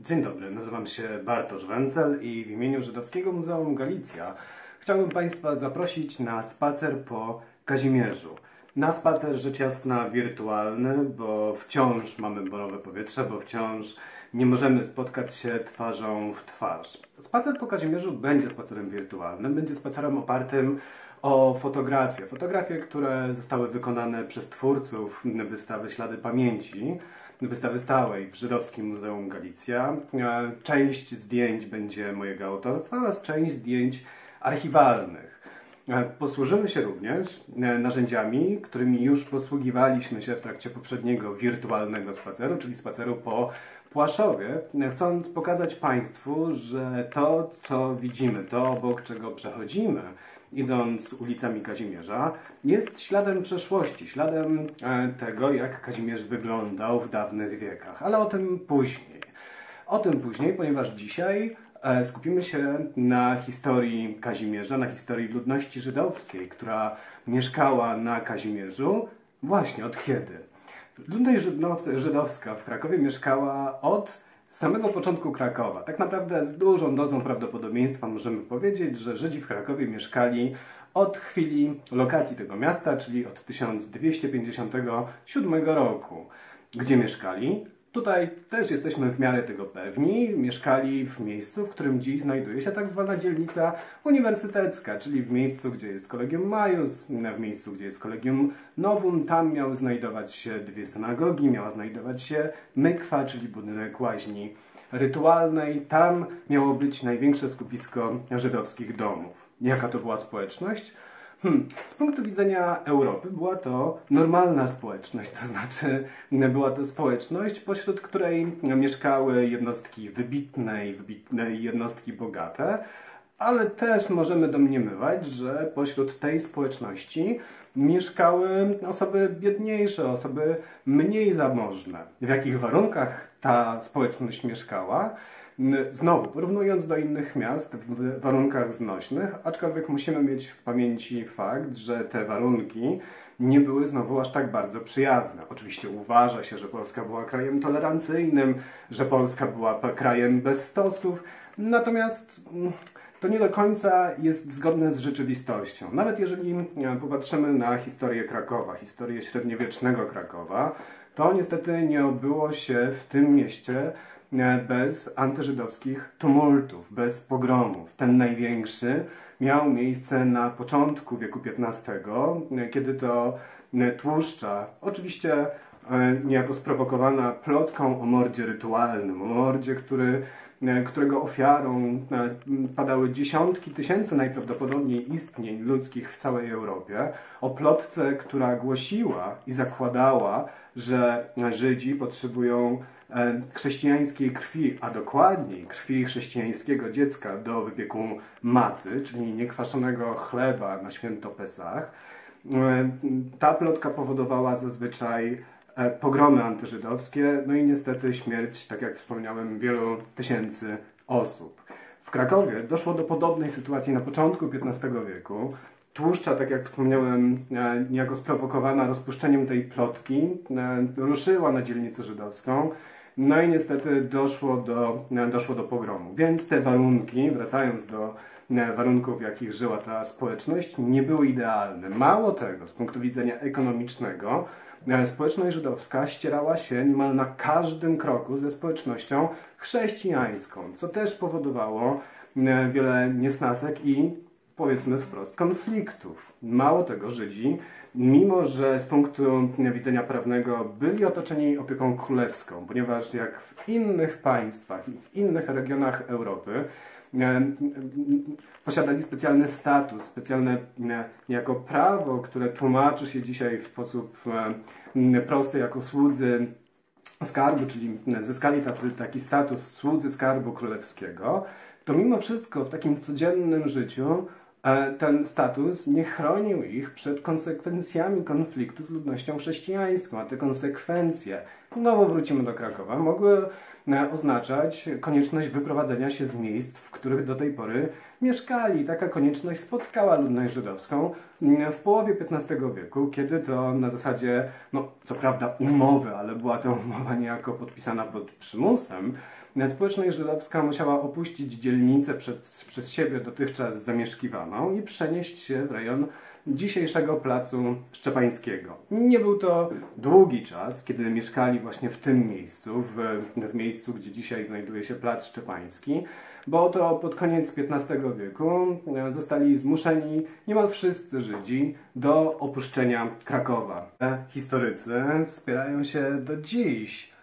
Dzień dobry, nazywam się Bartosz Wencel i w imieniu Żydowskiego Muzeum Galicja chciałbym Państwa zaprosić na spacer po Kazimierzu. Na spacer rzecz jasna wirtualny, bo wciąż mamy borowe powietrze, bo wciąż nie możemy spotkać się twarzą w twarz. Spacer po Kazimierzu będzie spacerem wirtualnym, będzie spacerem opartym o fotografie. Fotografie, które zostały wykonane przez twórców wystawy Ślady Pamięci, wystawy stałej w Żydowskim Muzeum Galicja. E, Część zdjęć będzie mojego autorstwa oraz część zdjęć archiwalnych. E, Posłużymy się również e, narzędziami, którymi już posługiwaliśmy się w trakcie poprzedniego wirtualnego spaceru, czyli spaceru po Płaszowie, chcąc pokazać Państwu, że to, co widzimy, to obok czego przechodzimy, idąc ulicami Kazimierza, jest śladem przeszłości, śladem e, tego, jak Kazimierz wyglądał w dawnych wiekach. Ale o tym później. O tym później, ponieważ dzisiaj e, skupimy się na historii Kazimierza, na historii ludności żydowskiej, która mieszkała na Kazimierzu właśnie od kiedy. Ludność żydowska w Krakowie mieszkała od samego początku Krakowa. Tak naprawdę z dużą dozą prawdopodobieństwa możemy powiedzieć, że Żydzi w Krakowie mieszkali od chwili lokacji tego miasta, czyli od 1257 roku. Gdzie mieszkali? Tutaj też jesteśmy w miarę tego pewni. Mieszkali w miejscu, w którym dziś znajduje się tak zwana dzielnica uniwersytecka, czyli w miejscu, gdzie jest Kolegium Majus, w miejscu, gdzie jest Kolegium Novum. Tam miały znajdować się dwie synagogi, miała znajdować się Mykwa, czyli budynek łaźni rytualnej. Tam miało być największe skupisko żydowskich domów. Jaka to była społeczność? Hmm. Z punktu widzenia Europy była to normalna społeczność, to znaczy była to społeczność, pośród której mieszkały jednostki wybitne i wybitne jednostki bogate, ale też możemy domniemywać, że pośród tej społeczności mieszkały osoby biedniejsze, osoby mniej zamożne. W jakich warunkach ta społeczność mieszkała? Znowu, porównując do innych miast w warunkach znośnych, aczkolwiek musimy mieć w pamięci fakt, że te warunki nie były znowu aż tak bardzo przyjazne. Oczywiście uważa się, że Polska była krajem tolerancyjnym, że Polska była krajem bez stosów, natomiast mm, to nie do końca jest zgodne z rzeczywistością. Nawet jeżeli e, popatrzymy na historię Krakowa, historię średniowiecznego Krakowa, to niestety nie obyło się w tym mieście bez antyżydowskich tumultów, bez pogromów. Ten największy miał miejsce na początku wieku XV, e, kiedy to tłuszcza, oczywiście niejako sprowokowana plotką o mordzie rytualnym, o mordzie, który którego ofiarą padały dziesiątki tysięcy najprawdopodobniej istnień ludzkich w całej Europie, o plotce, która głosiła i zakładała, że Żydzi potrzebują chrześcijańskiej krwi, a dokładniej krwi chrześcijańskiego dziecka do wypieku macy, czyli niekwaszonego chleba na święto Pesach. Ta plotka powodowała zazwyczaj E, pogromy antyżydowskie, no i niestety śmierć, tak jak wspomniałem, wielu tysięcy osób. W Krakowie doszło do podobnej sytuacji na początku XV wieku. Tłuszcza, tak jak wspomniałem, e, niejako sprowokowana rozpuszczeniem tej plotki, e, ruszyła na dzielnicę żydowską. No i niestety doszło do, doszło do pogromu. Więc te warunki, wracając do warunków, w jakich żyła ta społeczność, nie były idealne. Mało tego, z punktu widzenia ekonomicznego, E, społeczność żydowska ścierała się niemal na każdym kroku ze społecznością chrześcijańską, co też powodowało e, wiele niesnasek i powiedzmy wprost konfliktów. Mało tego, Żydzi, mimo że z punktu widzenia prawnego byli otoczeni opieką królewską, ponieważ jak w innych państwach i w innych regionach Europy, E, posiadali specjalny status, specjalne jako prawo, które tłumaczy się dzisiaj w sposób e, prosty jako słudzy skarbu, czyli zyskali tacy, taki status słudzy skarbu królewskiego, to mimo wszystko w takim codziennym życiu ten status nie chronił ich przed konsekwencjami konfliktu z ludnością chrześcijańską, a te konsekwencje, znowu wrócimy do Krakowa, mogły oznaczać konieczność wyprowadzenia się z miejsc, w których do tej pory mieszkali. Taka konieczność spotkała ludność żydowską mm, w połowie XV wieku, kiedy to na zasadzie, no co prawda umowy, ale była to umowa niejako podpisana pod przymusem, społeczność żydowska musiała opuścić dzielnicę przed, przez siebie dotychczas zamieszkiwaną i przenieść się w rejon dzisiejszego placu Szczepańskiego. Nie był to długi czas, kiedy mieszkali właśnie w tym miejscu, w, w miejscu, gdzie dzisiaj znajduje się plac Szczepański, bo to pod koniec XV wieku zostali zmuszeni niemal wszyscy Żydzi do opuszczenia Krakowa. Historycy wspierają się do dziś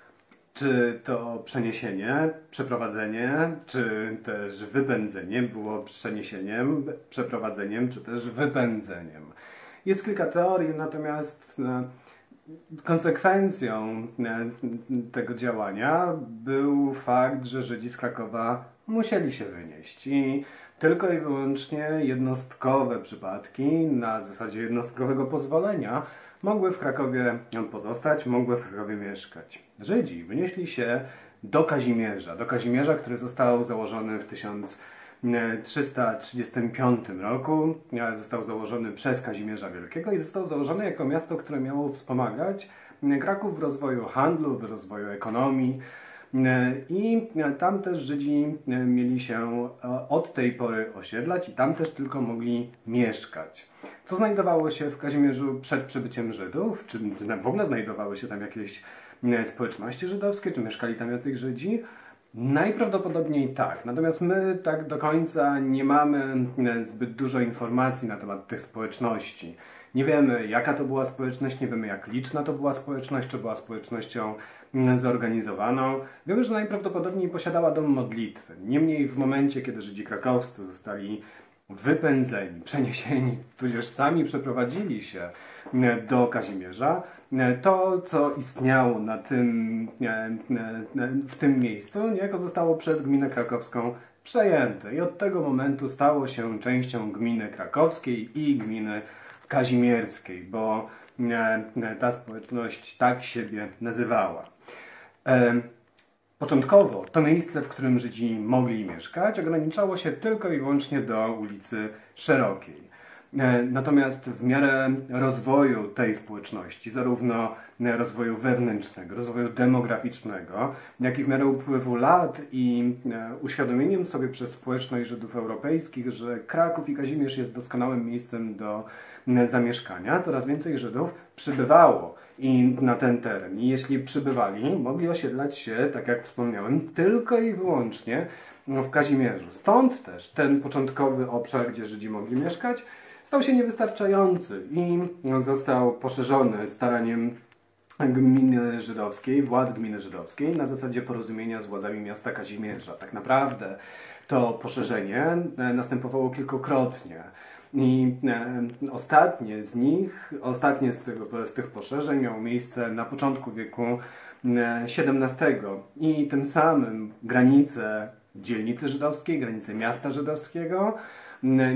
czy to przeniesienie, przeprowadzenie, czy też wypędzenie było przeniesieniem, przeprowadzeniem, czy też wypędzeniem. Jest kilka teorii, natomiast e, konsekwencją e, tego działania był fakt, że Żydzi z Krakowa musieli się wynieść. I tylko i wyłącznie jednostkowe przypadki na zasadzie jednostkowego pozwolenia mogły w Krakowie pozostać, mogły w Krakowie mieszkać. Żydzi wynieśli się do Kazimierza, do Kazimierza, który został założony w 1335 roku. Został założony przez Kazimierza Wielkiego i został założony jako miasto, które miało wspomagać Kraków w rozwoju handlu, w rozwoju ekonomii. I tam też Żydzi mieli się od tej pory osiedlać i tam też tylko mogli mieszkać. Co znajdowało się w Kazimierzu przed przybyciem Żydów? Czy w ogóle znajdowały się tam jakieś e, społeczności żydowskie? Czy mieszkali tam jacyś Żydzi? Najprawdopodobniej tak. Natomiast my tak do końca nie mamy e, zbyt dużo informacji na temat tych społeczności. Nie wiemy, jaka to była społeczność, nie wiemy, jak liczna to była społeczność, czy była społecznością zorganizowaną. Wiemy, że najprawdopodobniej posiadała dom modlitwy. Niemniej w momencie, kiedy Żydzi krakowscy zostali wypędzeni, przeniesieni, tudzież sami przeprowadzili się e, do Kazimierza, e, to, co istniało na tym, e, w tym miejscu, niejako zostało przez gminę krakowską przejęte i od tego momentu stało się częścią gminy krakowskiej i gminy kazimierskiej, bo ta społeczność tak siebie nazywała. Początkowo to miejsce, w którym Żydzi mogli mieszkać, ograniczało się tylko i wyłącznie do ulicy Szerokiej. E, natomiast w miarę rozwoju tej społeczności, zarówno rozwoju wewnętrznego, rozwoju demograficznego, jak i w miarę upływu lat i e, uświadomieniem sobie przez społeczność Żydów europejskich, że Kraków i Kazimierz jest doskonałym miejscem do zamieszkania, coraz więcej Żydów przybywało i na ten teren. I jeśli przybywali, mogli osiedlać się, tak jak wspomniałem, tylko i wyłącznie w Kazimierzu. Stąd też ten początkowy obszar, gdzie Żydzi mogli mieszkać, stał się niewystarczający i został poszerzony staraniem gminy żydowskiej, władz gminy żydowskiej na zasadzie porozumienia z władzami miasta Kazimierza. Tak naprawdę to poszerzenie następowało kilkukrotnie. I e, ostatnie z nich, ostatnie z, tego, z tych poszerzeń miało miejsce na początku wieku XVII e, i tym samym granice dzielnicy żydowskiej, granice miasta żydowskiego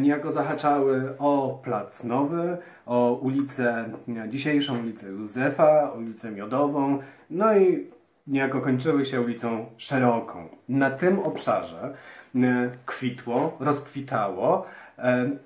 niejako zahaczały o Plac Nowy, o ulicę, dzisiejszą ulicę Józefa, ulicę Miodową, no i niejako kończyły się ulicą Szeroką. Na tym obszarze kwitło, rozkwitało E,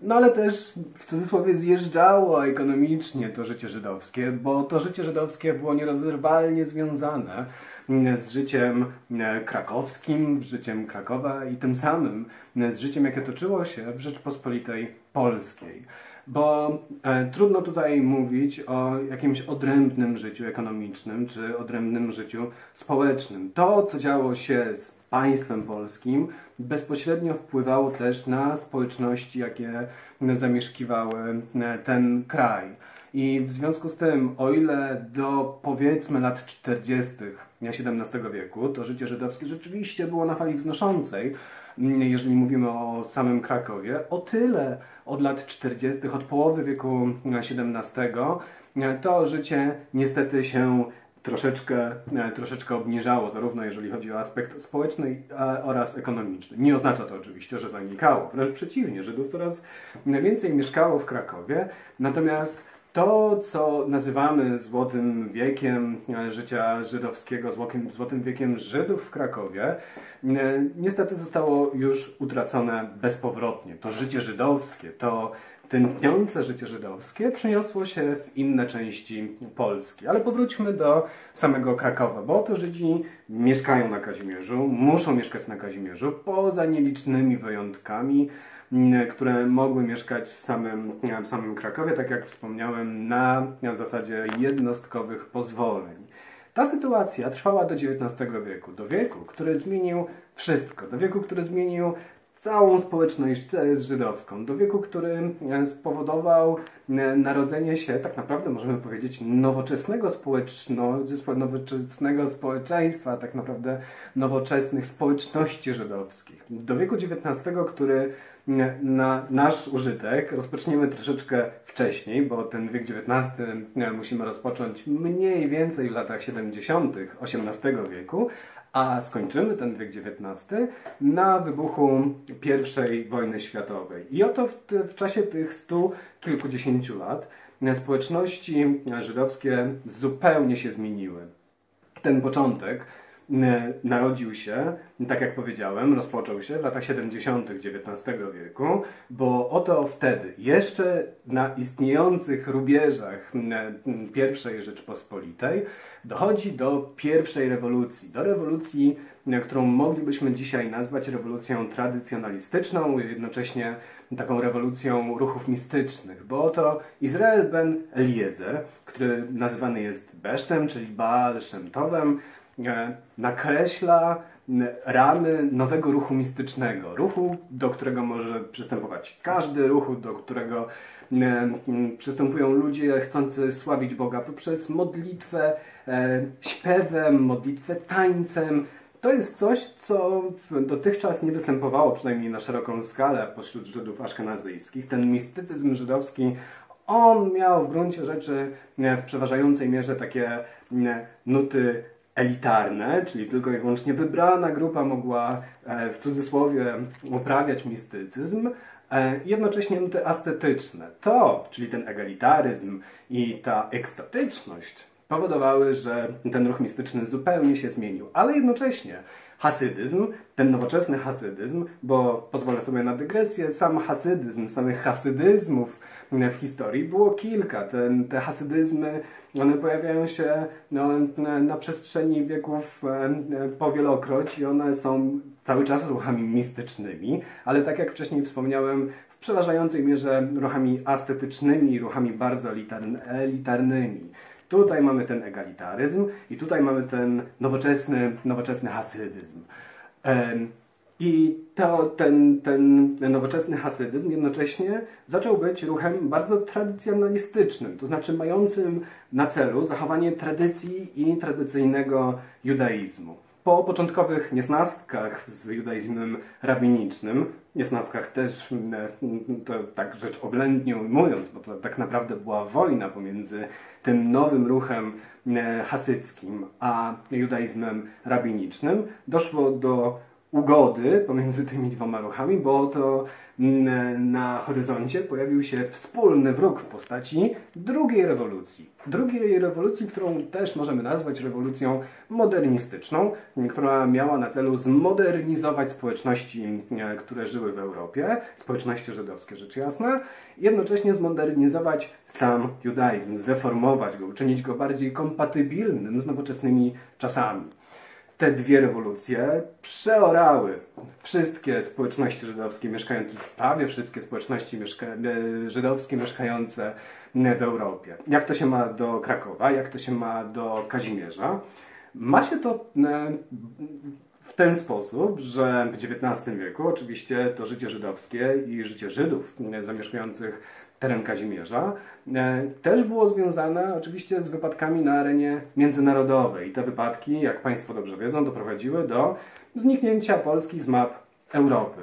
no ale też w cudzysłowie zjeżdżało ekonomicznie to życie żydowskie, bo to życie żydowskie było nierozerwalnie związane mm, z życiem e, krakowskim, z życiem Krakowa i tym samym e, z życiem, jakie toczyło się w Rzeczpospolitej Polskiej. Bo e, trudno tutaj mówić o jakimś odrębnym życiu ekonomicznym czy odrębnym życiu społecznym. To, co działo się z państwem polskim, bezpośrednio wpływało też na społeczności, jakie zamieszkiwały e, ten kraj. I w związku z tym, o ile do powiedzmy lat 40. XVII wieku to życie żydowskie rzeczywiście było na fali wznoszącej, jeżeli mówimy o samym Krakowie, o tyle od lat 40., od połowy wieku XVII, to życie niestety się troszeczkę, troszeczkę obniżało, zarówno jeżeli chodzi o aspekt społeczny oraz ekonomiczny. Nie oznacza to oczywiście, że zanikało. Wręcz przeciwnie, Żydów coraz więcej mieszkało w Krakowie, natomiast to, co nazywamy złotym wiekiem e, życia żydowskiego, złotym, wiekiem Żydów w Krakowie, e, niestety zostało już utracone bezpowrotnie. To życie żydowskie, to tętniące życie żydowskie przeniosło się w inne części Polski. Ale powróćmy do samego Krakowa, bo oto Żydzi mieszkają na Kazimierzu, muszą mieszkać na Kazimierzu, poza nielicznymi wyjątkami, które mogły mieszkać w samym, w samym Krakowie, tak jak wspomniałem, na, zasadzie jednostkowych pozwoleń. Ta sytuacja trwała do XIX wieku, do wieku, który zmienił wszystko, do wieku, który zmienił całą społeczność żydowską, do wieku, który spowodował narodzenie się, tak naprawdę możemy powiedzieć, nowoczesnego, społeczno, nowoczesnego społeczeństwa, tak naprawdę nowoczesnych społeczności żydowskich. Do wieku XIX, który na nasz użytek rozpoczniemy troszeczkę wcześniej, bo ten wiek XIX musimy rozpocząć mniej więcej w latach 70. XVIII wieku, a skończymy ten wiek XIX na wybuchu I wojny światowej. I oto w, w czasie tych stu kilkudziesięciu lat społeczności żydowskie zupełnie się zmieniły. Ten początek narodził się, tak jak powiedziałem, rozpoczął się w latach 70. XIX wieku, bo oto wtedy, jeszcze na istniejących rubieżach I Rzeczpospolitej, dochodzi do pierwszej rewolucji, do rewolucji, którą moglibyśmy dzisiaj nazwać rewolucją tradycjonalistyczną, jednocześnie taką rewolucją ruchów mistycznych, bo oto Izrael ben Eliezer, który nazywany jest Besztem, czyli Baal Szemtowem, nakreśla ramy nowego ruchu mistycznego. Ruchu, do którego może przystępować każdy, ruchu, do którego przystępują ludzie chcący sławić Boga poprzez modlitwę e, śpiewem, modlitwę tańcem. To jest coś, co dotychczas nie występowało, przynajmniej na szeroką skalę pośród Żydów aszkenazyjskich. Ten mistycyzm żydowski, on miał w gruncie rzeczy w przeważającej mierze takie nuty elitarne, czyli tylko i wyłącznie wybrana grupa mogła e, w cudzysłowie uprawiać mistycyzm, e, jednocześnie nuty ascetyczne. To, czyli ten egalitaryzm i ta ekstatyczność powodowały, że ten ruch mistyczny zupełnie się zmienił, ale jednocześnie hasydyzm, ten nowoczesny hasydyzm, bo pozwolę sobie na dygresję, sam hasydyzm, samych hasydyzmów w historii było kilka. Ten, te hasydyzmy one pojawiają się no, na, przestrzeni wieków e, powielokroć i one są cały czas ruchami mistycznymi, ale tak jak wcześniej wspomniałem, w przeważającej mierze ruchami astetycznymi, ruchami bardzo elitarnymi. Tutaj mamy ten egalitaryzm i tutaj mamy ten nowoczesny, nowoczesny hasydyzm. I to, ten, ten nowoczesny hasydyzm jednocześnie zaczął być ruchem bardzo tradycjonalistycznym, to znaczy mającym na celu zachowanie tradycji i tradycyjnego judaizmu. Po początkowych niesnastkach z judaizmem rabinicznym, niesnaskach też, e, to tak rzecz oględnie ujmując, bo to tak naprawdę była wojna pomiędzy tym nowym ruchem e, hasyckim a judaizmem rabinicznym, doszło do ugody pomiędzy tymi dwoma ruchami, bo to mm, na horyzoncie pojawił się wspólny wróg w postaci drugiej rewolucji. Drugiej rewolucji, którą też możemy nazwać rewolucją modernistyczną, która miała na celu zmodernizować społeczności, mm, które żyły w Europie, społeczności żydowskie rzecz jasna, jednocześnie zmodernizować sam judaizm, zdeformować go, uczynić go bardziej kompatybilnym z nowoczesnymi czasami te dwie rewolucje przeorały wszystkie społeczności żydowskie mieszkające, prawie wszystkie społeczności mieszka e, żydowskie mieszkające w Europie. Jak to się ma do Krakowa, jak to się ma do Kazimierza? Ma się to e, w ten sposób, że w XIX wieku oczywiście to życie żydowskie i życie Żydów zamieszkujących teren Kazimierza, e, też było związane oczywiście z wypadkami na arenie międzynarodowej. I te wypadki, jak Państwo dobrze wiedzą, doprowadziły do zniknięcia Polski z map Europy.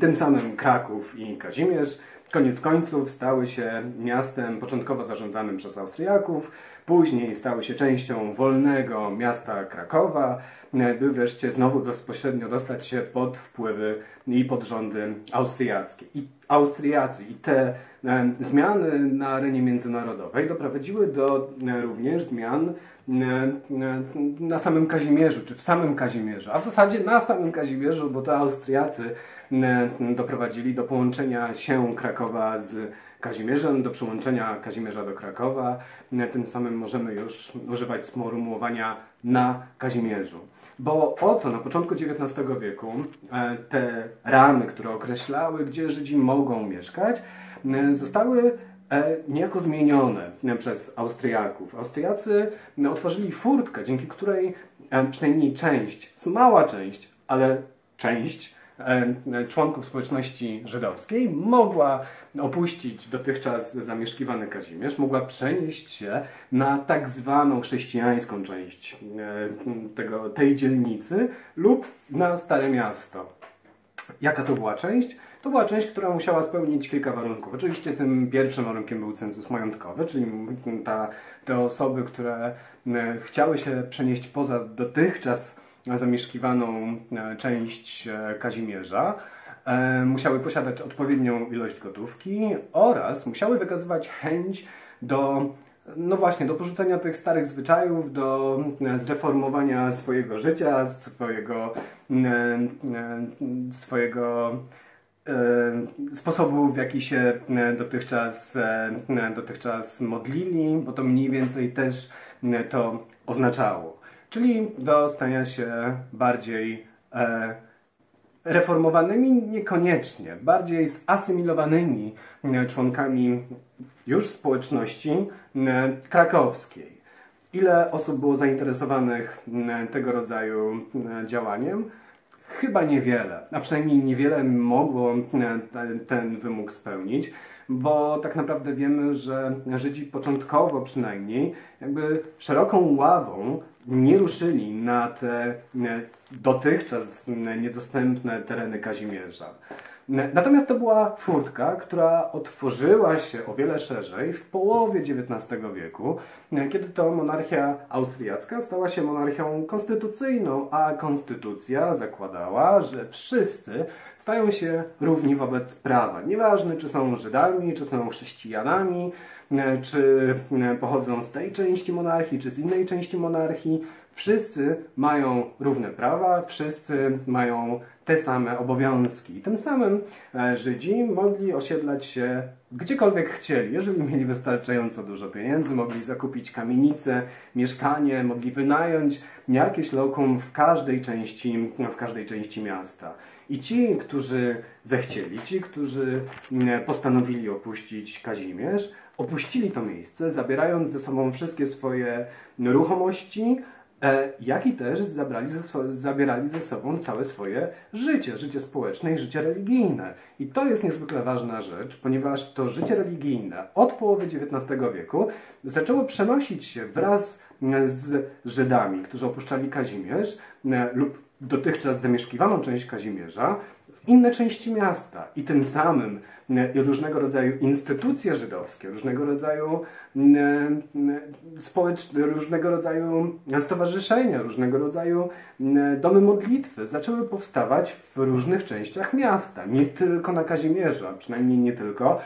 Tym samym Kraków i Kazimierz koniec końców stały się miastem początkowo zarządzanym przez Austriaków, później stały się częścią wolnego miasta Krakowa, by wreszcie znowu bezpośrednio dostać się pod wpływy i pod rządy austriackie. I Austriacy i te e, zmiany na arenie międzynarodowej doprowadziły do e, również zmian e, na samym Kazimierzu, czy w samym Kazimierzu, a w zasadzie na samym Kazimierzu, bo to Austriacy doprowadzili do połączenia się Krakowa z Kazimierzem, do przyłączenia Kazimierza do Krakowa. Tym samym możemy już używać sformułowania na Kazimierzu. Bo oto na początku XIX wieku e, te ramy, które określały, gdzie Żydzi mogą mieszkać, e, zostały e, niejako zmienione przez Austriaków. Austriacy otworzyli furtkę, dzięki której przynajmniej część, mała część, ale część członków społeczności żydowskiej mogła opuścić dotychczas zamieszkiwany Kazimierz, mogła przenieść się na tak zwaną chrześcijańską część e, tego, tej dzielnicy lub na Stare Miasto. Jaka to była część? To była część, która musiała spełnić kilka warunków. Oczywiście tym pierwszym warunkiem był cenzus majątkowy, czyli ta, te osoby, które e, chciały się przenieść poza dotychczas zamieszkiwaną e, część Kazimierza, musiały posiadać odpowiednią ilość gotówki oraz musiały wykazywać chęć do no właśnie, do porzucenia tych starych zwyczajów, do e, zreformowania swojego życia, swojego, e, swojego sposobu, w jaki się dotychczas, dotychczas modlili, bo to mniej więcej też to oznaczało. Czyli do stania się bardziej reformowanymi niekoniecznie, bardziej zasymilowanymi e, członkami już społeczności e, krakowskiej. Ile osób było zainteresowanych e, tego rodzaju działaniem? Chyba niewiele, a przynajmniej niewiele mogło ten wymóg spełnić bo tak naprawdę wiemy, że Żydzi początkowo przynajmniej jakby szeroką ławą nie ruszyli na te dotychczas niedostępne tereny Kazimierza. Natomiast to była furtka, która otworzyła się o wiele szerzej w połowie XIX wieku, kiedy to monarchia austriacka stała się monarchią konstytucyjną, a konstytucja zakładała, że wszyscy stają się równi wobec prawa. Nieważne, czy są Żydami, czy są chrześcijanami, czy pochodzą z tej części monarchii, czy z innej części monarchii, wszyscy mają równe prawa, wszyscy mają te same obowiązki. I tym samym e, Żydzi mogli osiedlać się gdziekolwiek chcieli. Jeżeli mieli wystarczająco dużo pieniędzy, mogli zakupić kamienicę, mieszkanie, mogli wynająć jakieś lokum w każdej części, w każdej części miasta. I ci, którzy zechcieli, ci, którzy postanowili opuścić Kazimierz, opuścili to miejsce, zabierając ze sobą wszystkie swoje ruchomości, jak i też zabrali ze, zabierali ze sobą całe swoje życie, życie społeczne i życie religijne. I to jest niezwykle ważna rzecz, ponieważ to życie religijne od połowy XIX wieku zaczęło przenosić się wraz z Żydami, którzy opuszczali Kazimierz e, lub dotychczas zamieszkiwaną część Kazimierza w inne części miasta i tym samym różnego rodzaju instytucje żydowskie, różnego rodzaju społeczne, różnego rodzaju stowarzyszenia, różnego rodzaju domy modlitwy zaczęły powstawać w różnych częściach miasta, nie tylko na Kazimierzu, a przynajmniej nie tylko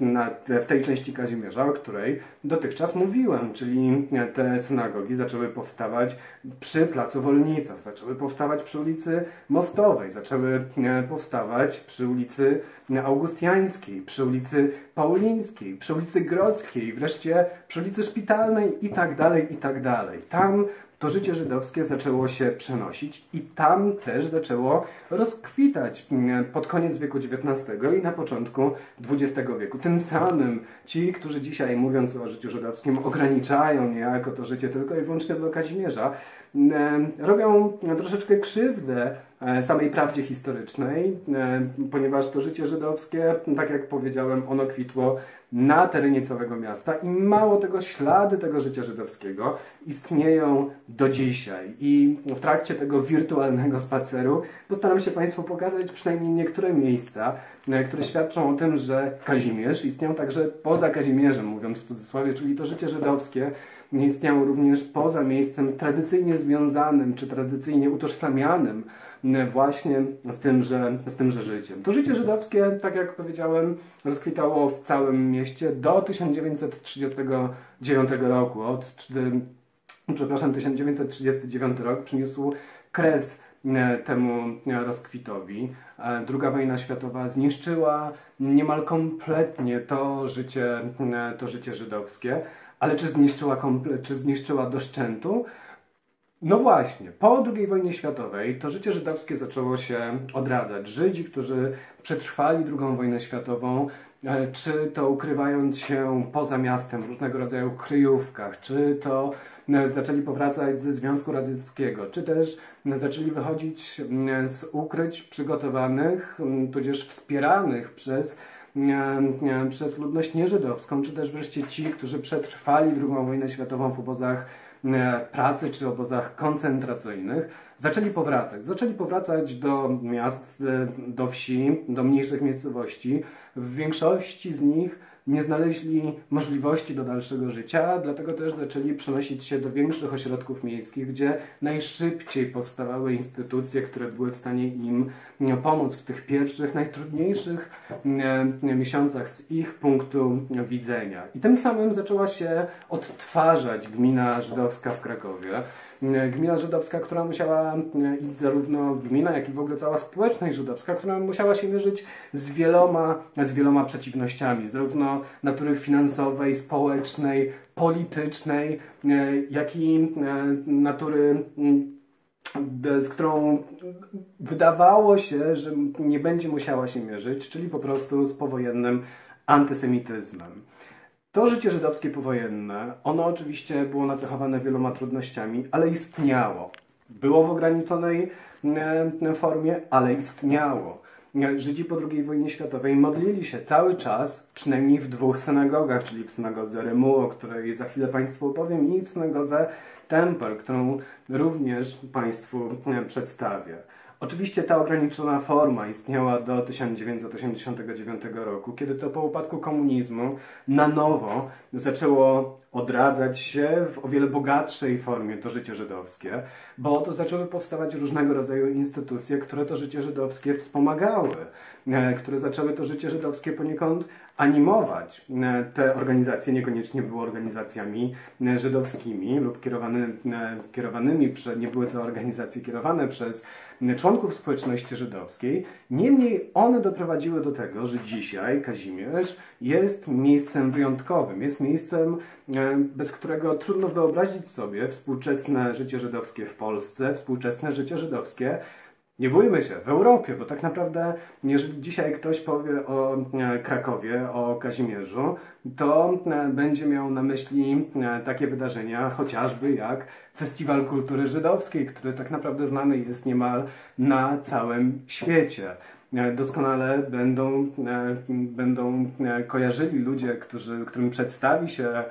na, w tej części Kazimierza, o której dotychczas mówiłem, czyli te synagogi zaczęły powstawać przy Placu Wolnica, zaczęły powstawać przy ulicy Mostowej, zaczęły powstawać przy ulicy Augustiańskiej, przy ulicy Paulińskiej, przy ulicy Grodzkiej, wreszcie przy ulicy Szpitalnej i tak dalej, i tak dalej. Tam to życie żydowskie zaczęło się przenosić i tam też zaczęło rozkwitać mm, pod koniec wieku XIX i na początku XX wieku. Tym samym ci, którzy dzisiaj mówiąc o życiu żydowskim ograniczają niejako to życie tylko i wyłącznie do Kazimierza, mm, robią troszeczkę krzywdę e, samej prawdzie historycznej, e, ponieważ to życie żydowskie, tak jak powiedziałem, ono kwitło na terenie całego miasta i mało tego, ślady tego życia żydowskiego istnieją do dzisiaj. I w trakcie tego wirtualnego spaceru postaram się Państwu pokazać przynajmniej niektóre miejsca, e, które świadczą o tym, że Kazimierz istniał także poza Kazimierzem, mówiąc w cudzysłowie, czyli to życie żydowskie istniało również poza miejscem tradycyjnie związanym czy tradycyjnie utożsamianym właśnie z tymże, z tymże życiem. To życie żydowskie, tak jak powiedziałem, rozkwitało w całym mieście do 1939 roku. Od, przepraszam, 1939 rok przyniósł kres temu rozkwitowi. Druga wojna światowa zniszczyła niemal kompletnie to życie, to życie żydowskie, ale czy zniszczyła, komple- czy zniszczyła do szczętu? No właśnie, po II wojnie światowej to życie żydowskie zaczęło się odradzać. Żydzi, którzy przetrwali II wojnę światową, e, czy to ukrywając się poza miastem w różnego rodzaju kryjówkach, czy to e, zaczęli powracać ze Związku Radzieckiego, czy też zaczęli wychodzić z ukryć przygotowanych, tudzież wspieranych przez przez ludność nieżydowską, czy też wreszcie ci, którzy przetrwali II wojnę światową w obozach pracy czy obozach koncentracyjnych, zaczęli powracać. Zaczęli powracać do miast, e, do wsi, do mniejszych miejscowości. W większości z nich nie znaleźli możliwości do dalszego życia, dlatego też zaczęli przenosić się do większych ośrodków miejskich, gdzie najszybciej powstawały instytucje, które były w stanie im pomóc w tych pierwszych, najtrudniejszych miesiącach z ich punktu widzenia. I tym samym zaczęła się odtwarzać gmina żydowska w Krakowie. Gmina żydowska, która musiała, i zarówno gmina, jak i w ogóle cała społeczność żydowska, która musiała się mierzyć z wieloma, z wieloma przeciwnościami, zarówno natury finansowej, społecznej, politycznej, jak i natury z którą wydawało się, że nie będzie musiała się mierzyć, czyli po prostu z powojennym antysemityzmem. To życie żydowskie powojenne, ono oczywiście było nacechowane wieloma trudnościami, ale istniało. Było w ograniczonej e, formie, ale istniało. Żydzi po II wojnie światowej modlili się cały czas, przynajmniej w dwóch synagogach, czyli w synagodze Remu, o której za chwilę Państwu opowiem, i w synagodze Tempel, którą również Państwu e, przedstawię. Oczywiście ta ograniczona forma istniała do 1989 roku, kiedy to po upadku komunizmu na nowo zaczęło odradzać się w o wiele bogatszej formie to życie żydowskie, bo to zaczęły powstawać różnego rodzaju instytucje, które to życie żydowskie wspomagały, e, które zaczęły to życie żydowskie poniekąd animować. E, te organizacje niekoniecznie były organizacjami e, żydowskimi lub kierowany, kierowanymi, nie były to organizacje kierowane przez członków społeczności żydowskiej. Niemniej one doprowadziły do tego, że dzisiaj Kazimierz jest miejscem wyjątkowym, jest miejscem, e, bez którego trudno wyobrazić sobie współczesne życie żydowskie w Polsce, współczesne życie żydowskie nie bójmy się, w Europie, bo tak naprawdę, jeżeli dzisiaj ktoś powie o e, Krakowie, o Kazimierzu, to e, będzie miał na myśli e, takie wydarzenia, chociażby jak Festiwal Kultury Żydowskiej, który tak naprawdę znany jest niemal na całym świecie. E, doskonale będą, e, będą e, kojarzyli ludzie, którzy, którym przedstawi się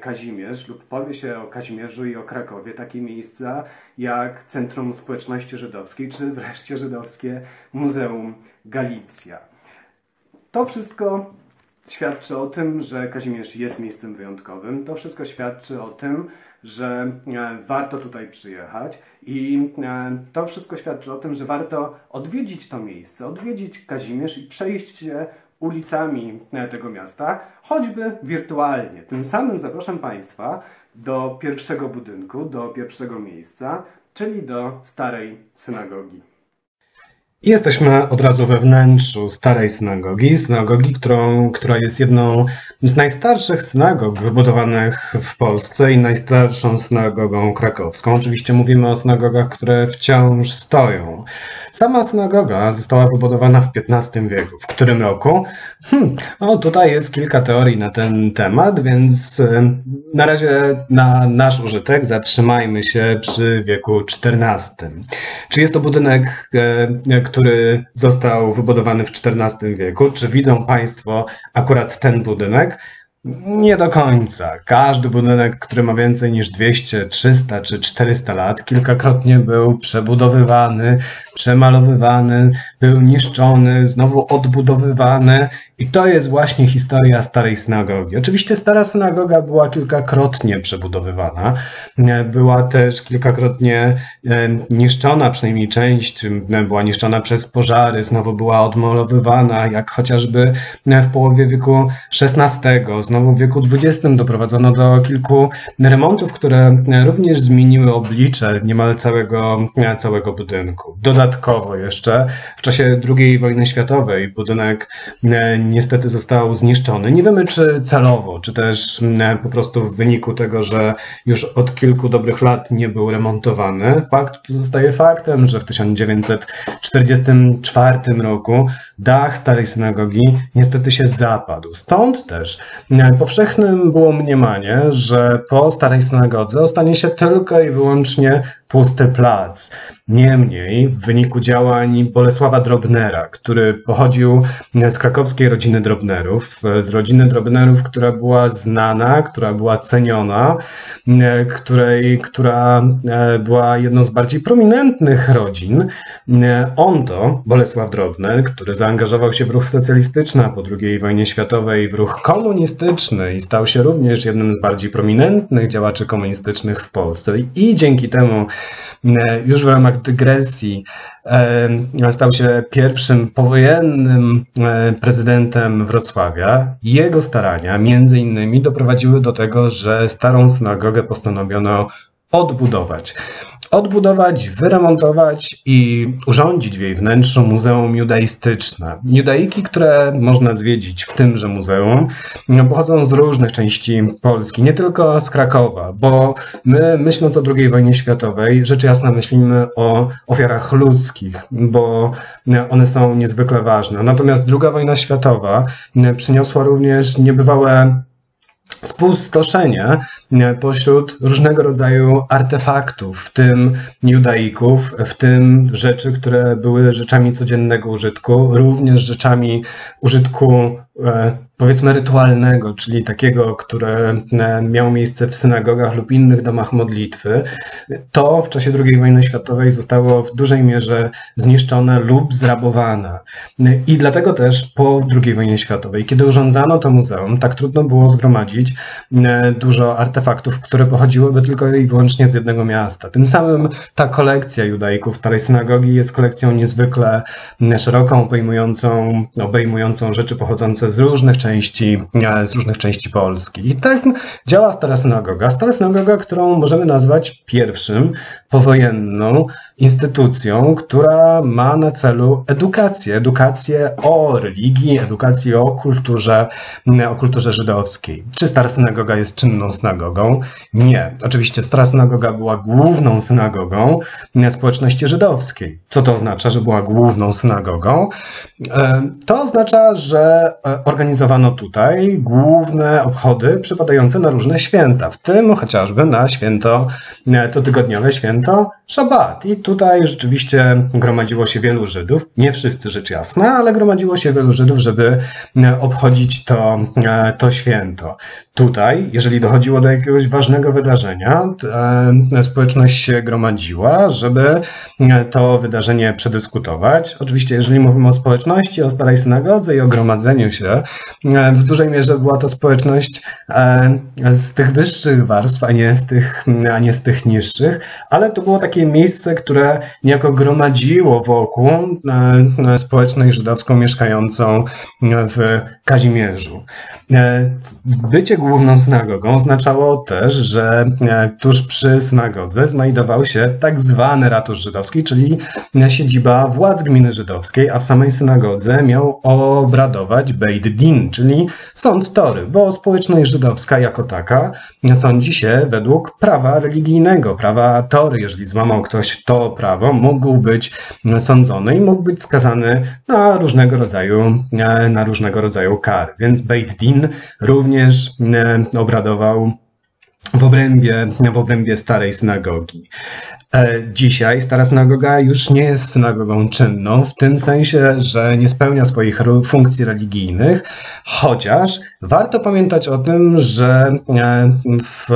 Kazimierz lub powie się o Kazimierzu i o Krakowie takie miejsca jak Centrum Społeczności Żydowskiej czy wreszcie Żydowskie Muzeum Galicja. To wszystko świadczy o tym, że Kazimierz jest miejscem wyjątkowym. To wszystko świadczy o tym, że warto tutaj przyjechać i e, to wszystko świadczy o tym, że warto odwiedzić to miejsce, odwiedzić Kazimierz i przejść się ulicami e, tego miasta, choćby wirtualnie. Tym samym zapraszam Państwa do pierwszego budynku, do pierwszego miejsca, czyli do starej synagogi. Jesteśmy od razu we wnętrzu starej synagogi, synagogi, którą, która jest jedną z najstarszych synagog wybudowanych w Polsce i najstarszą synagogą krakowską. Oczywiście mówimy o synagogach, które wciąż stoją. Sama synagoga została wybudowana w XV wieku. W którym roku? Hmm, o, tutaj jest kilka teorii na ten temat, więc e, na razie na nasz użytek zatrzymajmy się przy wieku XIV. Czy jest to budynek, e, który został wybudowany w XIV wieku? Czy widzą Państwo akurat ten budynek? Nie do końca. Każdy budynek, który ma więcej niż 200, 300 czy 400 lat, kilkakrotnie był przebudowywany, przemalowywany, był niszczony, znowu odbudowywany. I to jest właśnie historia starej synagogi. Oczywiście stara synagoga była kilkakrotnie przebudowywana. Była też kilkakrotnie e, niszczona, przynajmniej część e, była niszczona przez pożary, znowu była odmalowywana, jak chociażby w połowie wieku XVI, znowu w wieku XX doprowadzono do kilku remontów, które również zmieniły oblicze niemal całego, całego budynku. Dodatkowo jeszcze w czasie II wojny światowej budynek niestety został zniszczony. Nie wiemy, czy celowo, czy też po prostu w wyniku tego, że już od kilku dobrych lat nie był remontowany. Fakt pozostaje faktem, że w 1944 roku dach starej synagogi niestety się zapadł. Stąd też powszechnym było mniemanie, że po starej synagodze ostanie się tylko i wyłącznie pusty plac. Niemniej, w wyniku działań Bolesława Drobnera, który pochodził z krakowskiej rodziny Drobnerów, z rodziny Drobnerów, która była znana, która była ceniona, której, która e, była jedną z bardziej prominentnych rodzin, on to, Bolesław Drobner, który zaangażował się w ruch socjalistyczny po II wojnie światowej, w ruch komunistyczny i stał się również jednym z bardziej prominentnych działaczy komunistycznych w Polsce i dzięki temu E, już w ramach dygresji e, stał się pierwszym powojennym e, prezydentem Wrocławia. Jego starania między innymi doprowadziły do tego, że starą synagogę postanowiono odbudować odbudować, wyremontować i urządzić w jej wnętrzu muzeum judaistyczne. Judaiki, które można zwiedzić w tymże muzeum, pochodzą z różnych części Polski, nie tylko z Krakowa, bo my myśląc o II wojnie światowej, rzecz jasna myślimy o ofiarach ludzkich, bo one są niezwykle ważne. Natomiast II wojna światowa przyniosła również niebywałe spustoszenie e, pośród różnego rodzaju artefaktów, w tym judaików, w tym rzeczy, które były rzeczami codziennego użytku, również rzeczami użytku powiedzmy rytualnego, czyli takiego, które e, miało miejsce w synagogach lub innych domach modlitwy, to w czasie II wojny światowej zostało w dużej mierze zniszczone lub zrabowane. I dlatego też po II wojnie światowej, kiedy urządzano to muzeum, tak trudno było zgromadzić e, dużo artefaktów, które pochodziłyby tylko i wyłącznie z jednego miasta. Tym samym ta kolekcja judaików Starej Synagogi jest kolekcją niezwykle szeroką, obejmującą, obejmującą rzeczy pochodzące z różnych części, e, z różnych części Polski. I tak działa Stara Synagoga. Stara Synagoga, którą możemy nazwać pierwszym powojenną instytucją, która ma na celu edukację, edukację o religii, edukację o kulturze, o kulturze żydowskiej. Czy Stara Synagoga jest czynną synagogą? Nie. Oczywiście Stara Synagoga była główną synagogą społeczności żydowskiej. Co to oznacza, że była główną synagogą? To oznacza, że e, organizowano tutaj główne obchody przypadające na różne święta, w tym chociażby na święto, e, cotygodniowe święto Szabat. I tutaj rzeczywiście gromadziło się wielu Żydów, nie wszyscy rzecz jasna, ale gromadziło się wielu Żydów, żeby obchodzić to, to święto. Tutaj, jeżeli dochodziło do jakiegoś ważnego wydarzenia, społeczność się gromadziła, żeby to wydarzenie przedyskutować. Oczywiście, jeżeli mówimy o społeczności, o starej synagodze i o gromadzeniu się, w dużej mierze była to społeczność z tych wyższych warstw, a nie z tych, a nie z tych niższych, ale to było takie miejsce, które niejako gromadziło wokół społeczność żydowską mieszkającą w Kazimierzu. Bycie główną synagogą oznaczało też, że e, tuż przy synagodze znajdował się tak zwany ratusz żydowski, czyli siedziba władz gminy żydowskiej, a w samej synagodze miał obradować Beit Din, czyli sąd tory, bo społeczność żydowska jako taka sądzi się według prawa religijnego, prawa tory. Jeżeli złamał ktoś to prawo, mógł być sądzony i mógł być skazany na różnego rodzaju, e, na różnego rodzaju kary. Więc Beit Din również E, obradował w obrębie, w obrębie starej synagogi. E, dzisiaj stara synagoga już nie jest synagogą czynną, w tym sensie, że nie spełnia swoich funkcji religijnych, chociaż warto pamiętać o tym, że w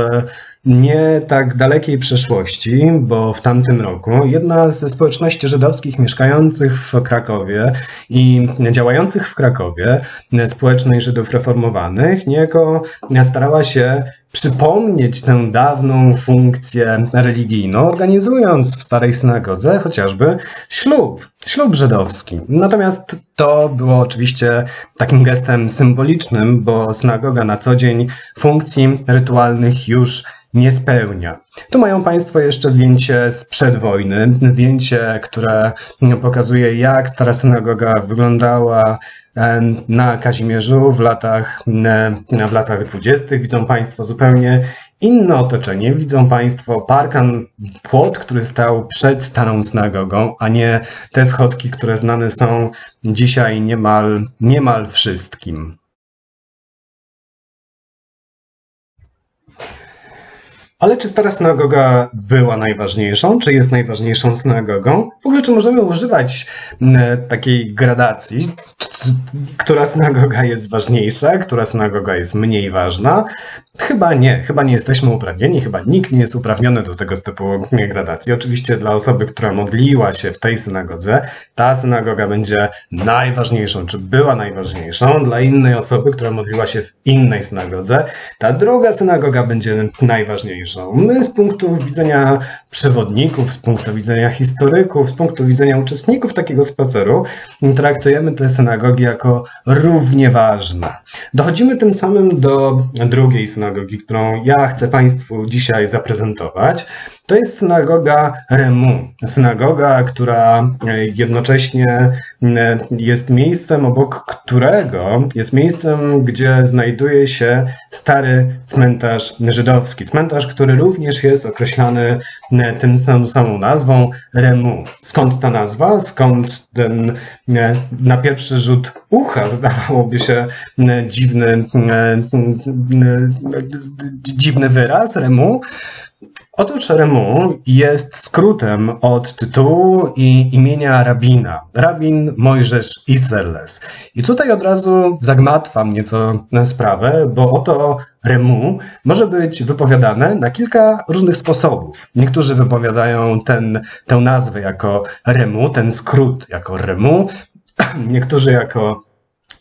nie tak dalekiej przeszłości, bo w tamtym roku jedna ze społeczności żydowskich mieszkających w Krakowie i działających w Krakowie, społecznej Żydów reformowanych, niejako starała się przypomnieć tę dawną funkcję religijną, organizując w starej synagodze chociażby ślub, ślub żydowski. Natomiast to było oczywiście takim gestem symbolicznym, bo synagoga na co dzień funkcji rytualnych już nie spełnia. Tu mają Państwo jeszcze zdjęcie sprzed wojny, zdjęcie, które pokazuje, jak stara synagoga wyglądała na Kazimierzu w latach, w latach 20. Widzą Państwo zupełnie inne otoczenie. Widzą Państwo parkan, płot, który stał przed starą synagogą, a nie te schodki, które znane są dzisiaj niemal, niemal wszystkim. Ale czy stara synagoga była najważniejszą? Czy jest najważniejszą synagogą? W ogóle, czy możemy używać takiej gradacji, która synagoga jest ważniejsza, która synagoga jest mniej ważna? Chyba nie. Chyba nie jesteśmy uprawnieni, chyba nikt nie jest uprawniony do tego typu gradacji. Oczywiście dla osoby, która modliła się w tej synagodze, ta synagoga będzie najważniejszą, czy była najważniejszą. Dla innej osoby, która modliła się w innej synagodze, ta druga synagoga będzie najważniejsza. My z punktu widzenia przewodników, z punktu widzenia historyków, z punktu widzenia uczestników takiego spaceru, traktujemy te synagogi jako równie ważne. Dochodzimy tym samym do drugiej synagogi, którą ja chcę Państwu dzisiaj zaprezentować. To jest synagoga Remu. Synagoga, która jednocześnie jest miejscem, obok którego jest miejscem, gdzie znajduje się stary cmentarz żydowski. Cmentarz, który również jest określany tym samą nazwą Remu. Skąd ta nazwa? Skąd ten na pierwszy rzut ucha zdawałoby się dziwny, dziwny wyraz Remu? Otóż Remu jest skrótem od tytułu i imienia rabina. Rabin Mojżesz Isserles. I tutaj od razu zagmatwam nieco sprawę, bo oto Remu może być wypowiadane na kilka różnych sposobów. Niektórzy wypowiadają ten, tę nazwę jako Remu, ten skrót jako Remu, niektórzy jako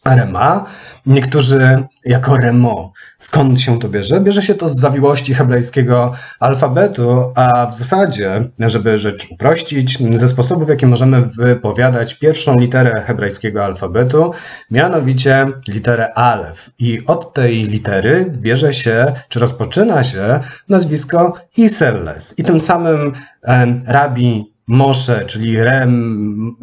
Rema, niektórzy jako Remo. Skąd się to bierze? Bierze się to z zawiłości hebrajskiego alfabetu, a w zasadzie, żeby rzecz uprościć, ze sposobów, w jaki możemy wypowiadać pierwszą literę hebrajskiego alfabetu, mianowicie literę Alef. I od tej litery bierze się, czy rozpoczyna się nazwisko Iserles. I tym samym rabi Moshe, czyli Rem,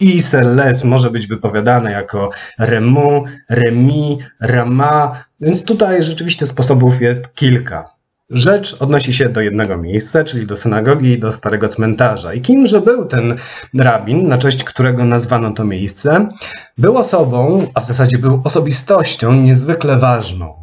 Iserles może być wypowiadane jako Remu, Remi, Rama, więc tutaj rzeczywiście sposobów jest kilka. Rzecz odnosi się do jednego miejsca, czyli do synagogi i do starego cmentarza. I kimże był ten rabin, na cześć którego nazwano to miejsce? Był osobą, a w zasadzie był osobistością niezwykle ważną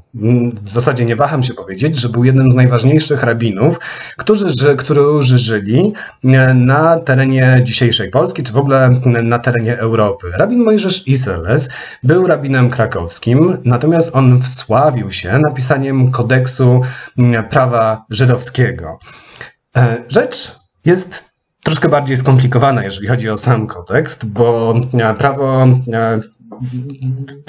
w zasadzie nie waham się powiedzieć, że był jednym z najważniejszych rabinów, którzy, którzy żyli e, na terenie dzisiejszej Polski, czy w ogóle na terenie Europy. Rabin Mojżesz Iseles był rabinem krakowskim, natomiast on wsławił się napisaniem kodeksu prawa żydowskiego. E, rzecz jest troszkę bardziej skomplikowana, jeżeli chodzi o sam kodeks, bo e, prawo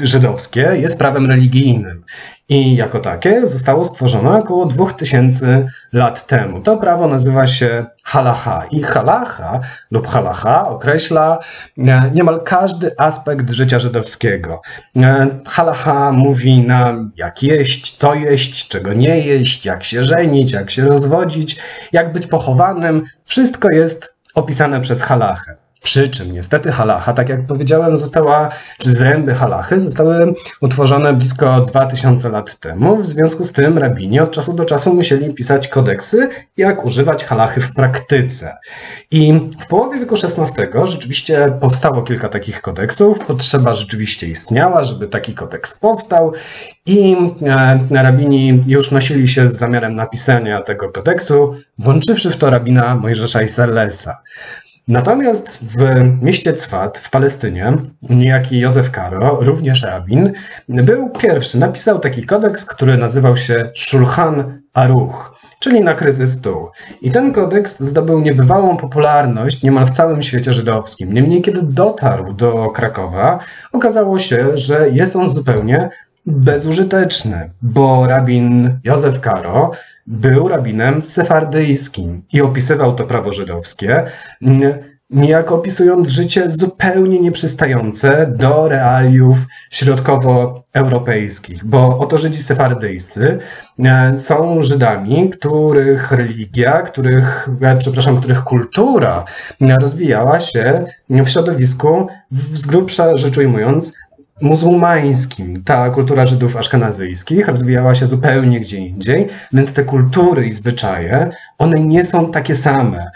żydowskie jest prawem religijnym i jako takie zostało stworzone około 2000 lat temu. To prawo nazywa się halacha i halacha lub halacha określa e, niemal każdy aspekt życia żydowskiego. E, halacha mówi nam jak jeść, co jeść, czego nie jeść, jak się żenić, jak się rozwodzić, jak być pochowanym. Wszystko jest opisane przez halachę. Przy czym niestety halacha, tak jak powiedziałem, została, czy zręby halachy zostały utworzone blisko 2000 lat temu. W związku z tym rabini od czasu do czasu musieli pisać kodeksy, jak używać halachy w praktyce. I w połowie wieku XVI rzeczywiście powstało kilka takich kodeksów. Potrzeba rzeczywiście istniała, żeby taki kodeks powstał. I e, rabini już nosili się z zamiarem napisania tego kodeksu, włączywszy w to rabina Mojżesza Isellesa. Natomiast w mieście Cwat w Palestynie niejaki Józef Karo, również rabin, był pierwszy. Napisał taki kodeks, który nazywał się Shulchan Aruch. czyli nakryty stół. I ten kodeks zdobył niebywałą popularność niemal w całym świecie żydowskim. Niemniej, kiedy dotarł do Krakowa, okazało się, że jest on zupełnie bezużyteczny, bo rabin Józef Karo był rabinem sefardyjskim i opisywał to prawo żydowskie niejako opisując życie zupełnie nieprzystające do realiów środkowoeuropejskich, bo oto Żydzi sefardyjscy e, są Żydami, których religia, których, e, przepraszam, których kultura rozwijała się w środowisku, z grubsza rzecz ujmując, muzułmańskim. Ta kultura Żydów aszkenazyjskich rozwijała się zupełnie gdzie indziej, więc te kultury i zwyczaje, one nie są takie same.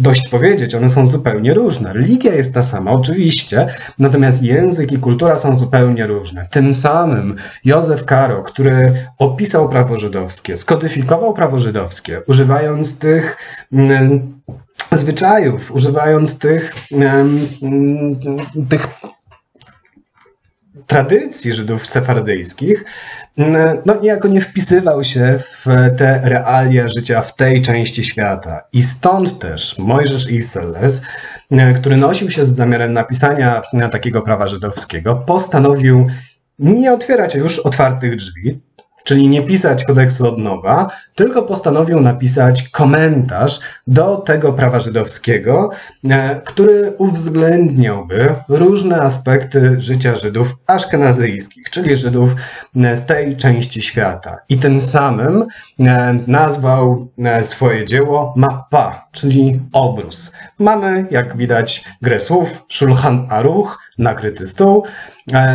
Dość powiedzieć, one są zupełnie różne. Religia jest ta sama, oczywiście, natomiast język i kultura są zupełnie różne. Tym samym Józef Karo, który opisał prawo żydowskie, skodyfikował prawo żydowskie, używając tych mm, zwyczajów, używając tych, mm, tych tradycji Żydów sefardyjskich, no niejako nie wpisywał się w te realia życia w tej części świata. I stąd też Mojżesz Iseles, który nosił się z zamiarem napisania takiego prawa żydowskiego, postanowił nie otwierać już otwartych drzwi, czyli nie pisać kodeksu od nowa, tylko postanowił napisać komentarz do tego prawa żydowskiego, e, który uwzględniałby różne aspekty życia Żydów aszkenazyjskich, czyli Żydów e, z tej części świata. I tym samym e, nazwał swoje dzieło mappa, czyli obrus. Mamy, jak widać, grę słów, Shulchan Aruch, nakryty stół,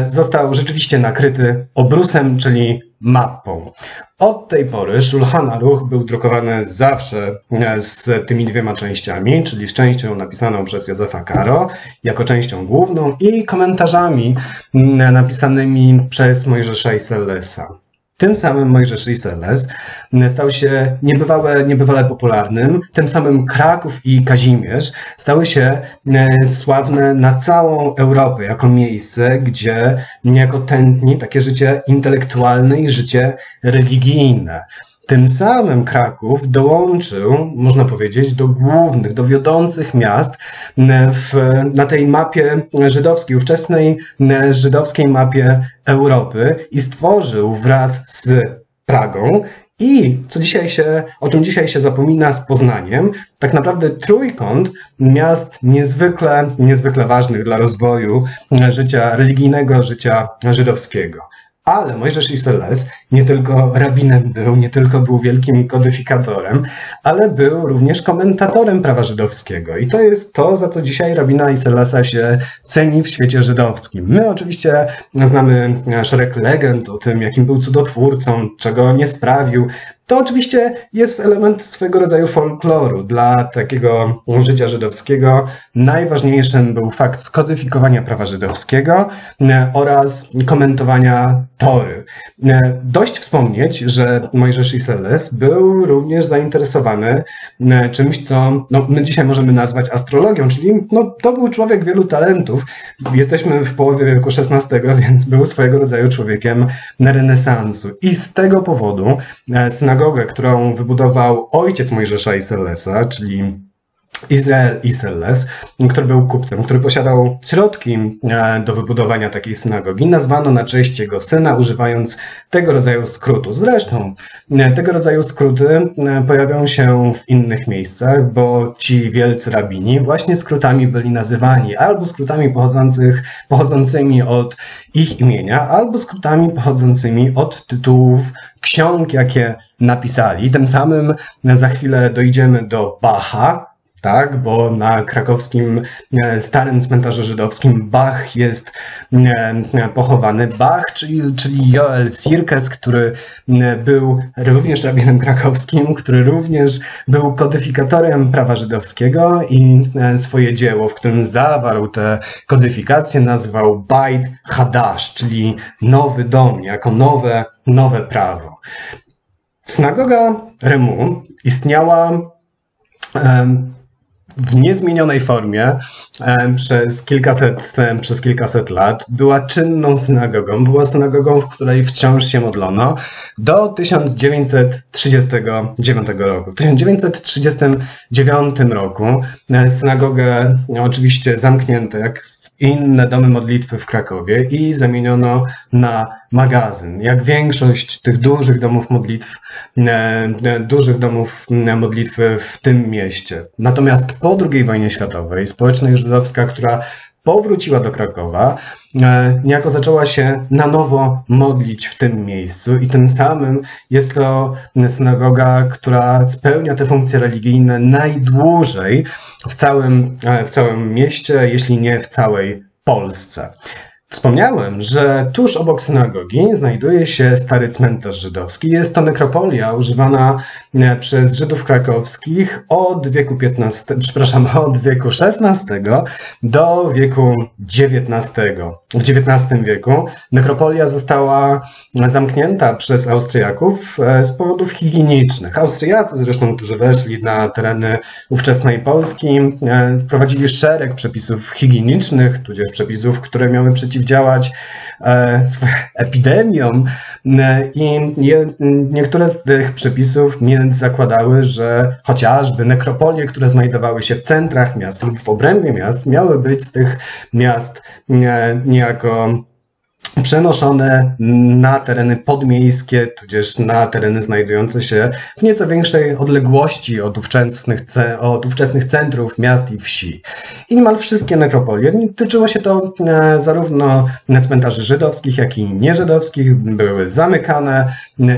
został rzeczywiście nakryty obrusem, czyli mapą. Od tej pory Shulchan Aruch był drukowany zawsze e, z tymi dwiema częściami, czyli z częścią napisaną przez Józefa Karo jako częścią główną i komentarzami napisanymi przez Mojżesza i Sellesa. Tym samym Mojżesz Riseles stał się niebywale, niebywale popularnym. Tym samym Kraków i Kazimierz stały się e, sławne na całą Europę jako miejsce, gdzie niejako tętni takie życie intelektualne i życie religijne. Tym samym Kraków dołączył, można powiedzieć, do głównych, do wiodących miast w, na tej mapie żydowskiej, ówczesnej żydowskiej mapie Europy i stworzył wraz z Pragą i co dzisiaj się, o czym dzisiaj się zapomina z Poznaniem, tak naprawdę trójkąt miast niezwykle, niezwykle ważnych dla rozwoju życia religijnego, życia żydowskiego. Ale Mojżesz Iseles nie tylko rabinem był, nie tylko był wielkim kodyfikatorem, ale był również komentatorem prawa żydowskiego. I to jest to, za co dzisiaj rabina Iselesa się ceni w świecie żydowskim. My oczywiście znamy szereg legend o tym, jakim był cudotwórcą, czego nie sprawił, to oczywiście jest element swego rodzaju folkloru. Dla takiego życia żydowskiego najważniejszym był fakt skodyfikowania prawa żydowskiego e, oraz komentowania Tory. E, dość wspomnieć, że Mojżesz Iseles był również zainteresowany e, czymś, co no, my dzisiaj możemy nazwać astrologią, czyli no, to był człowiek wielu talentów. Jesteśmy w połowie wieku XVI, więc był swojego rodzaju człowiekiem renesansu. I z tego powodu synagogę, którą wybudował ojciec Mojżesza Iselesa, czyli Izrael Iselles, który był kupcem, który posiadał środki e, do wybudowania takiej synagogi, nazwano na cześć jego syna, używając tego rodzaju skrótu. Zresztą e, tego rodzaju skróty e, pojawią się w innych miejscach, bo ci wielcy rabini właśnie skrótami byli nazywani, albo skrótami pochodzących, pochodzącymi od ich imienia, albo skrótami pochodzącymi od tytułów ksiąg, jakie napisali. Tym samym za chwilę dojdziemy do Bacha, tak, bo na krakowskim e, starym cmentarzu żydowskim Bach jest e, pochowany. Bach, czyli, czyli Joel Sirkes, który e, był również rabinem krakowskim, który również był kodyfikatorem prawa żydowskiego i swoje dzieło, w którym zawarł tę kodyfikację, nazwał Bajt Hadash, czyli nowy dom, jako nowe, nowe prawo. Synagoga Remu istniała w niezmienionej formie przez kilkaset, przez kilkaset lat. Była czynną synagogą. Była synagogą, w której wciąż się modlono do 1939 roku. W 1939 roku e, synagogę oczywiście zamknięto, jak inne domy modlitwy w Krakowie i zamieniono na magazyn. Jak większość tych dużych domów modlitw, e, e, dużych domów modlitwy w tym mieście. Natomiast po II wojnie światowej społeczność żydowska, która powróciła do Krakowa, e, niejako zaczęła się na nowo modlić w tym miejscu i tym samym jest to synagoga, która spełnia te funkcje religijne najdłużej w całym, e, w całym mieście, jeśli nie w całej Polsce. Wspomniałem, że tuż obok synagogi znajduje się stary cmentarz żydowski. Jest to nekropolia używana e, przez Żydów krakowskich od wieku XV, przepraszam, od wieku XVI do wieku XIX. W XIX wieku nekropolia została zamknięta przez Austriaków e, z powodów higienicznych. Austriacy zresztą, którzy weszli na tereny ówczesnej Polski, e, wprowadzili szereg przepisów higienicznych, tudzież przepisów, które miały przeciw przeciwdziałać epidemiom e, i niektóre z tych przepisów zakładały, że chociażby nekropolie, które znajdowały się w centrach miast lub w obrębie miast, miały być z tych miast e, niejako przenoszone na tereny podmiejskie, tudzież na tereny znajdujące się w nieco większej odległości od ówczesnych, od ówczesnych centrów miast i wsi. I niemal wszystkie nekropolie, tyczyło się to e, zarówno cmentarzy żydowskich, jak i nieżydowskich, były zamykane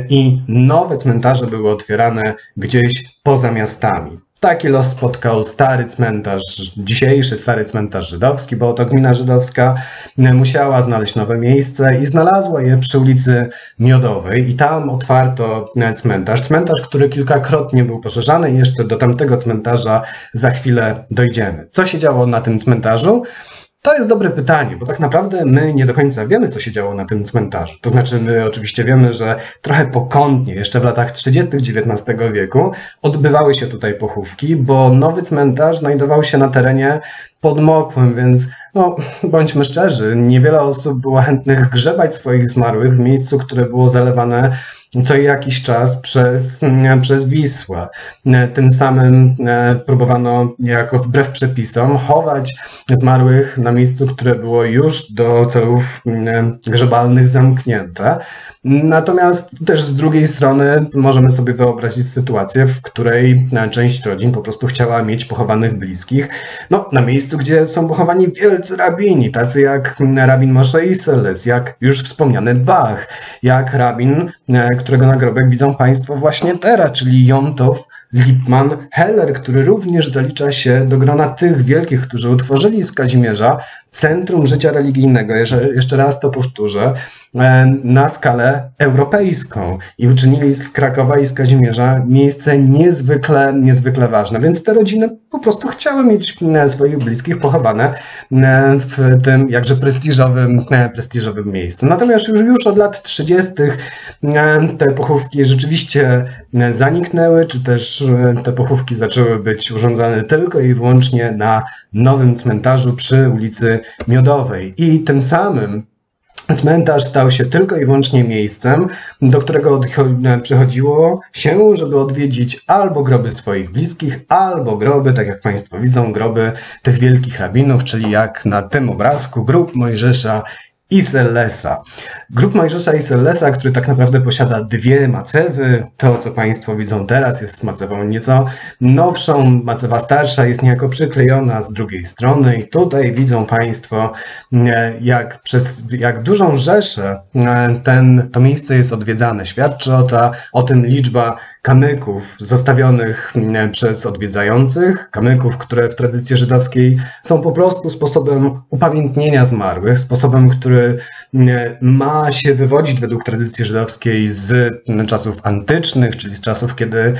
i nowe cmentarze były otwierane gdzieś poza miastami. Taki los spotkał stary cmentarz, dzisiejszy stary cmentarz żydowski, bo to gmina żydowska musiała znaleźć nowe miejsce i znalazła je przy ulicy Miodowej i tam otwarto cmentarz. Cmentarz, który kilkakrotnie był poszerzany jeszcze do tamtego cmentarza za chwilę dojdziemy. Co się działo na tym cmentarzu? To jest dobre pytanie, bo tak naprawdę my nie do końca wiemy, co się działo na tym cmentarzu. To znaczy, my oczywiście wiemy, że trochę pokątnie, jeszcze w latach 30. XIX wieku, odbywały się tutaj pochówki, bo nowy cmentarz znajdował się na terenie podmokłym, więc no, bądźmy szczerzy, niewiele osób było chętnych grzebać swoich zmarłych w miejscu, które było zalewane co jakiś czas przez, przez Wisłę. Tym samym e, próbowano niejako wbrew przepisom chować zmarłych na miejscu, które było już do celów grzebalnych zamknięte. Natomiast też z drugiej strony możemy sobie wyobrazić sytuację, w której część rodzin po prostu chciała mieć pochowanych bliskich no, na miejscu, gdzie są pochowani wielcy rabini, tacy jak rabin Moshe Iseles, jak już wspomniany Bach, jak rabin, e, którego nagrobek widzą Państwo właśnie teraz, czyli Jontow Lipman Heller, który również zalicza się do grona tych wielkich, którzy utworzyli z Kazimierza centrum życia religijnego. Jeszcze raz to powtórzę E, na skalę europejską i uczynili z Krakowa i z Kazimierza miejsce niezwykle, niezwykle ważne. Więc te rodziny po prostu chciały mieć e, swoich bliskich pochowane e, w tym jakże prestiżowym, prestiżowym miejscu. Natomiast już, już od lat 30. te pochówki rzeczywiście zaniknęły, czy też te pochówki zaczęły być urządzane tylko i wyłącznie na nowym cmentarzu przy ulicy Miodowej. I tym samym Cmentarz stał się tylko i wyłącznie miejscem, do którego przychodziło się, żeby odwiedzić albo groby swoich bliskich, albo groby, tak jak Państwo widzą, groby tych wielkich rabinów, czyli jak na tym obrazku, grób Mojżesza Isellesa. Grup Mojżesza Isellesa, który tak naprawdę posiada dwie macewy. To, co Państwo widzą teraz, jest macewą nieco nowszą. Macewa starsza jest niejako przyklejona z drugiej strony i tutaj widzą Państwo, e, jak przez jak dużą rzeszę e, ten, to miejsce jest odwiedzane. Świadczy o, ta, o tym liczba kamyków zostawionych przez odwiedzających, kamyków, które w tradycji żydowskiej są po prostu sposobem upamiętnienia zmarłych, sposobem, który ma się wywodzić według tradycji żydowskiej z mm, czasów antycznych, czyli z czasów, kiedy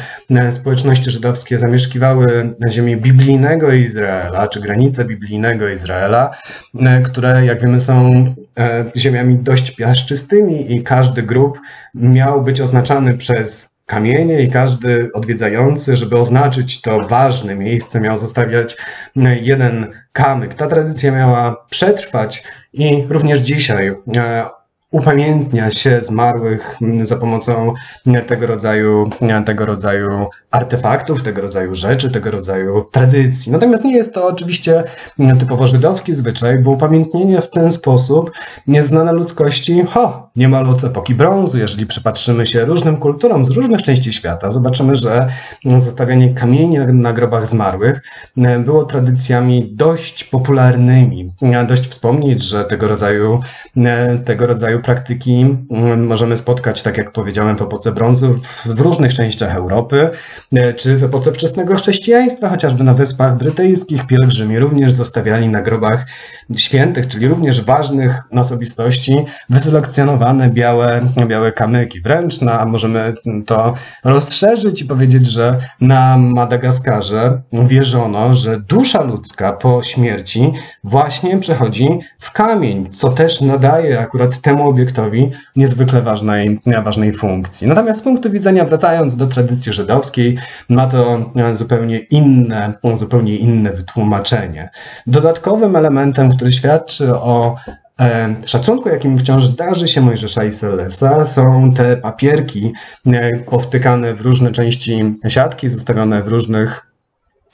społeczności żydowskie zamieszkiwały na ziemi biblijnego Izraela, czy granice biblijnego Izraela, które, jak wiemy, są e, ziemiami dość piaszczystymi i każdy grób miał być oznaczany przez kamienie i każdy odwiedzający, żeby oznaczyć to ważne miejsce, miał zostawiać jeden kamyk. Ta tradycja miała przetrwać i również dzisiaj upamiętnia się zmarłych za pomocą tego rodzaju, tego rodzaju artefaktów, tego rodzaju rzeczy, tego rodzaju tradycji. Natomiast nie jest to oczywiście typowo żydowski zwyczaj, bo upamiętnienie w ten sposób nieznane ludzkości, ho, niemal od epoki brązu. Jeżeli przypatrzymy się różnym kulturom z różnych części świata, zobaczymy, że zostawianie kamieni na grobach zmarłych było tradycjami dość popularnymi. Dość wspomnieć, że tego rodzaju, tego rodzaju praktyki możemy spotkać, tak jak powiedziałem, w epoce brązu w różnych częściach Europy. E, czy w epoce wczesnego chrześcijaństwa, chociażby na Wyspach Brytyjskich, pielgrzymi również zostawiali na grobach świętych, czyli również ważnych osobistości, wyselekcjonowane białe, białe kamyki. Wręcz na, możemy to rozszerzyć i powiedzieć, że na Madagaskarze wierzono, że dusza ludzka po śmierci właśnie przechodzi w kamień, co też nadaje akurat temu obiektowi niezwykle ważnej, ważnej funkcji. Natomiast z punktu widzenia, wracając do tradycji żydowskiej, ma to zupełnie inne, zupełnie inne wytłumaczenie. Dodatkowym elementem, który świadczy o e, szacunku, jakim wciąż darzy się Mojżesza i Selesa, są te papierki e, powtykane w różne części siatki, zostawione w różnych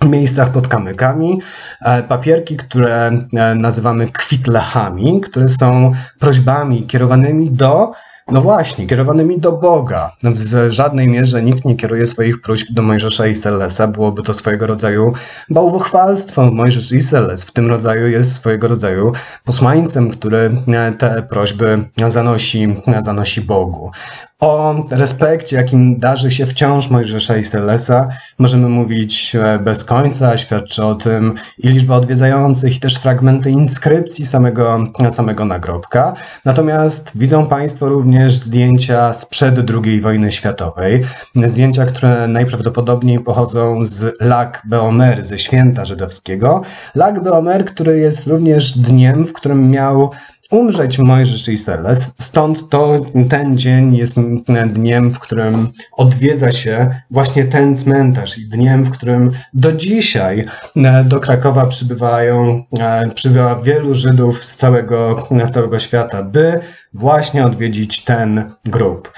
miejscach pod kamykami. E, papierki, które nazywamy kwitlechami, które są prośbami kierowanymi do no właśnie, kierowanymi do Boga. No w żadnej mierze nikt nie kieruje swoich próśb do Mojżesza i Selesa. Byłoby to swojego rodzaju bałwochwalstwo. Mojżesz i Seles w tym rodzaju jest swojego rodzaju posłańcem, który te prośby zanosi, zanosi Bogu. O respekcie, jakim darzy się wciąż Mojżesza i Selesa, możemy mówić e, bez końca. Świadczy o tym i liczba odwiedzających, i też fragmenty inskrypcji samego, samego nagrobka. Natomiast widzą Państwo również zdjęcia sprzed II wojny światowej. Zdjęcia, które najprawdopodobniej pochodzą z Lag Beomer, ze święta żydowskiego. Lag Beomer, który jest również dniem, w którym miał umrzeć Mojżesz i Seles. Stąd to ten dzień jest dniem, w którym odwiedza się właśnie ten cmentarz i dniem, w którym do dzisiaj e, do Krakowa przybywają, e, przybywa wielu Żydów z całego, z całego świata, by właśnie odwiedzić ten grób.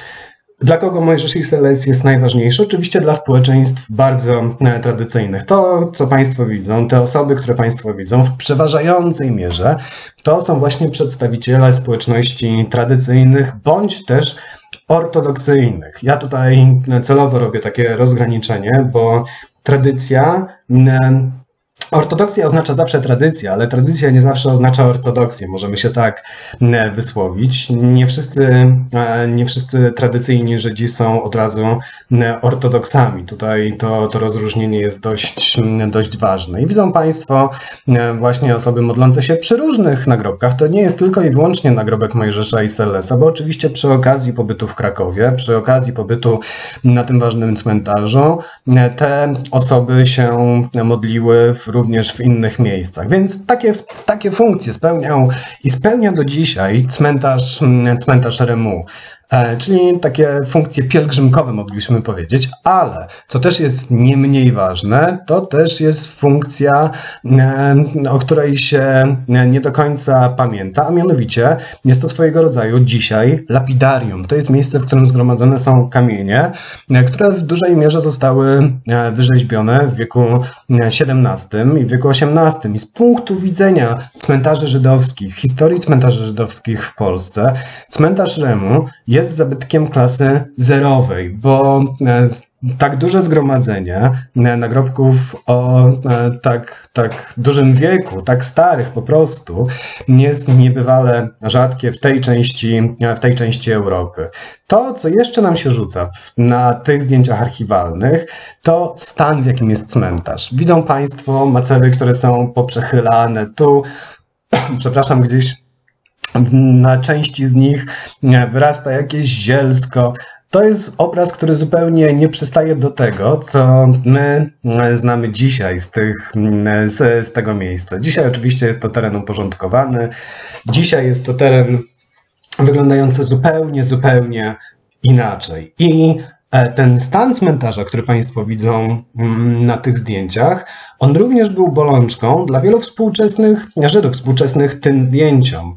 Dla kogo Mojżesz i Seles jest najważniejszy? Oczywiście dla społeczeństw bardzo e, tradycyjnych. To, co Państwo widzą, te osoby, które Państwo widzą, w przeważającej mierze to są właśnie przedstawiciele społeczności tradycyjnych bądź też ortodoksyjnych. Ja tutaj celowo robię takie rozgraniczenie, bo tradycja Ortodoksja oznacza zawsze tradycja, ale tradycja nie zawsze oznacza ortodoksję. Możemy się tak e, wysłowić. Nie wszyscy, e, nie wszyscy tradycyjni Żydzi są od razu e, ortodoksami. Tutaj to, to rozróżnienie jest dość, dość ważne. I widzą Państwo właśnie osoby modlące się przy różnych nagrobkach. To nie jest tylko i wyłącznie nagrobek Mojżesza i Selesa, bo oczywiście przy okazji pobytu w Krakowie, przy okazji pobytu na tym ważnym cmentarzu, te osoby się modliły w również w innych miejscach. Więc takie, takie funkcje spełniał i spełnia do dzisiaj cmentarz, cmentarz Remu. E, czyli takie funkcje pielgrzymkowe moglibyśmy powiedzieć, ale co też jest nie mniej ważne, to też jest funkcja, e, o której się nie do końca pamięta, a mianowicie jest to swojego rodzaju dzisiaj lapidarium. To jest miejsce, w którym zgromadzone są kamienie, e, które w dużej mierze zostały wyrzeźbione w wieku XVII i w wieku XVIII. I z punktu widzenia cmentarzy żydowskich, historii cmentarzy żydowskich w Polsce, cmentarz Remu jest zabytkiem klasy zerowej, bo e, tak duże zgromadzenie e, nagrobków o e, tak, tak dużym wieku, tak starych po prostu, jest niebywale rzadkie w tej części, w tej części Europy. To, co jeszcze nam się rzuca na tych zdjęciach archiwalnych, to stan, w jakim jest cmentarz. Widzą Państwo macery, które są poprzechylane. Tu, przepraszam, gdzieś na części z nich wyrasta jakieś zielsko. To jest obraz, który zupełnie nie przystaje do tego, co my znamy dzisiaj z, tych, z, z tego miejsca. Dzisiaj oczywiście jest to teren uporządkowany. Dzisiaj jest to teren wyglądający zupełnie, zupełnie inaczej. I E, ten stan cmentarza, który Państwo widzą mm, na tych zdjęciach, on również był bolączką dla wielu współczesnych Żydów, współczesnych tym zdjęciom.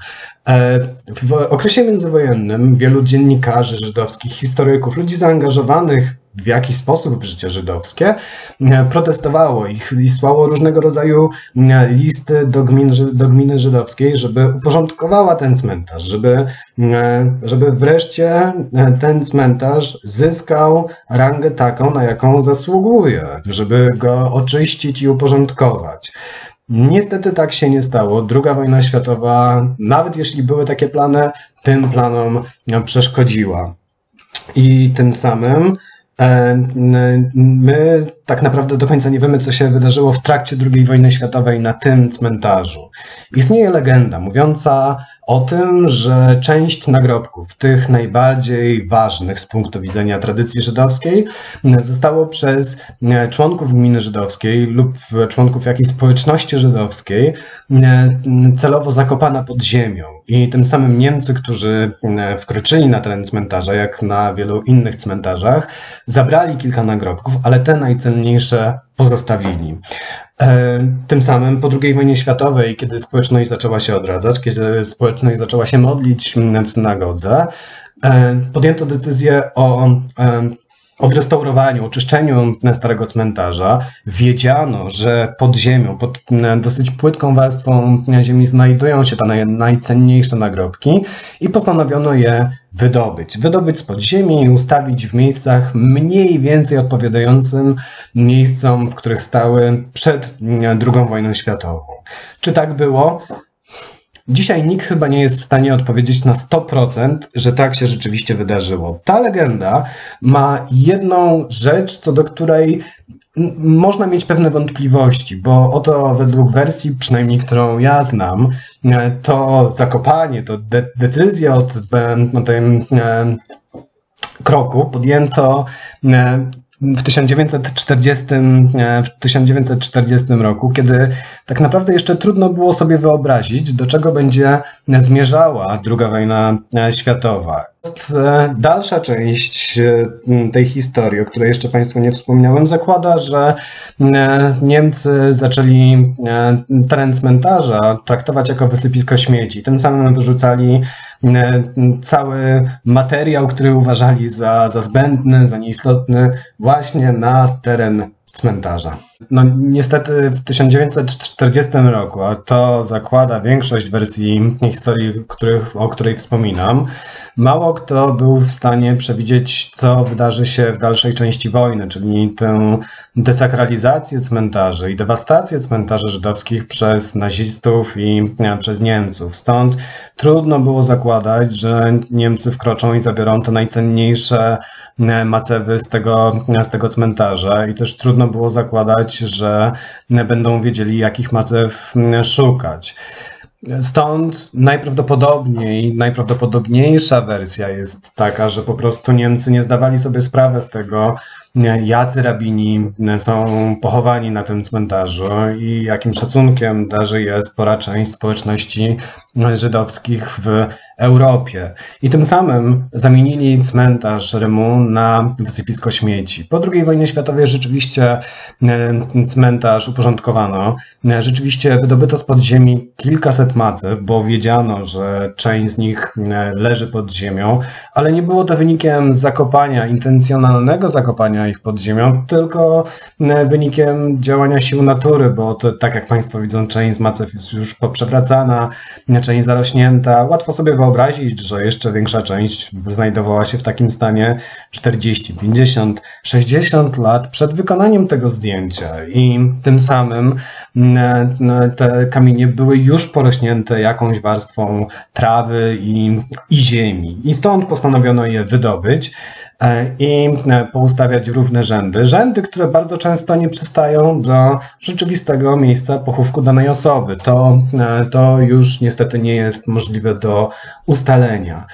E, w okresie międzywojennym wielu dziennikarzy żydowskich, historyków, ludzi zaangażowanych w jakiś sposób w życie żydowskie, e, protestowało ich i słało różnego rodzaju e, listy do, gmin, do gminy żydowskiej, żeby uporządkowała ten cmentarz, żeby, żeby wreszcie ten cmentarz zyskał rangę taką, na jaką zasługuje, żeby go oczyścić i uporządkować. Niestety tak się nie stało. Druga wojna światowa, nawet jeśli były takie plany, tym planom przeszkodziła. I tym samym e, my tak naprawdę do końca nie wiemy, co się wydarzyło w trakcie II wojny światowej na tym cmentarzu. Istnieje legenda mówiąca o tym, że część nagrobków, tych najbardziej ważnych z punktu widzenia tradycji żydowskiej, zostało przez członków gminy żydowskiej lub członków jakiejś społeczności żydowskiej celowo zakopana pod ziemią. I tym samym Niemcy, którzy wkroczyli na teren cmentarza, jak na wielu innych cmentarzach, zabrali kilka nagrobków, ale te najcenniejsze pozostawili. E, tym samym po II wojnie światowej, kiedy społeczność zaczęła się odradzać, kiedy społeczność zaczęła się modlić w synagodze, e, podjęto decyzję o e, odrestaurowaniu, oczyszczeniu starego cmentarza wiedziano, że pod ziemią, pod dosyć płytką warstwą ziemi znajdują się te najcenniejsze nagrobki i postanowiono je wydobyć. Wydobyć spod ziemi i ustawić w miejscach mniej więcej odpowiadającym miejscom, w których stały przed II wojną światową. Czy tak było? Dzisiaj nikt chyba nie jest w stanie odpowiedzieć na 100%, że tak się rzeczywiście wydarzyło. Ta legenda ma jedną rzecz, co do której można mieć pewne wątpliwości, bo oto według wersji, przynajmniej którą ja znam, to zakopanie, to de decyzja od no, tym e, kroku podjęto e, w 1940, e, w 1940 roku, kiedy tak naprawdę jeszcze trudno było sobie wyobrazić, do czego będzie zmierzała II wojna e, światowa. E, dalsza część tej historii, o której jeszcze Państwu nie wspomniałem, zakłada, że Niemcy zaczęli teren cmentarza traktować jako wysypisko śmieci. Tym samym wyrzucali E, cały materiał, który uważali za, za zbędny, za nieistotny, właśnie na teren cmentarza. No niestety w 1940 roku, a to zakłada większość wersji historii, których, o której wspominam, mało kto był w stanie przewidzieć, co wydarzy się w dalszej części wojny, czyli tę desakralizację cmentarzy i dewastację cmentarzy żydowskich przez nazistów i przez Niemców. Stąd trudno było zakładać, że Niemcy wkroczą i zabiorą te najcenniejsze macewy z tego, z tego cmentarza i też trudno było zakładać, że będą wiedzieli, jakich macew szukać. Stąd najprawdopodobniej, najprawdopodobniejsza wersja jest taka, że po prostu Niemcy nie zdawali sobie sprawy z tego, jacy rabini są pochowani na tym cmentarzu i jakim szacunkiem darzy je spora część społeczności żydowskich w Europie. I tym samym zamienili cmentarz Rymu na wysypisko śmieci. Po II wojnie światowej rzeczywiście e, cmentarz uporządkowano. E, rzeczywiście wydobyto spod ziemi kilkaset macew, bo wiedziano, że część z nich e, leży pod ziemią, ale nie było to wynikiem zakopania, intencjonalnego zakopania ich pod ziemią, tylko wynikiem działania sił natury, bo to, tak jak Państwo widzą, część z macew jest już poprzewracana, część zarośnięta. Łatwo sobie wyobrazić, że jeszcze większa część znajdowała się w takim stanie 40, 50, 60 lat przed wykonaniem tego zdjęcia i tym samym mm, te kamienie były już porośnięte jakąś warstwą trawy i, i ziemi. I stąd postanowiono je wydobyć. E, i e, poustawiać w równe rzędy. Rzędy, które bardzo często nie przystają do rzeczywistego miejsca pochówku danej osoby. To, e, to już niestety nie jest możliwe do ustalenia.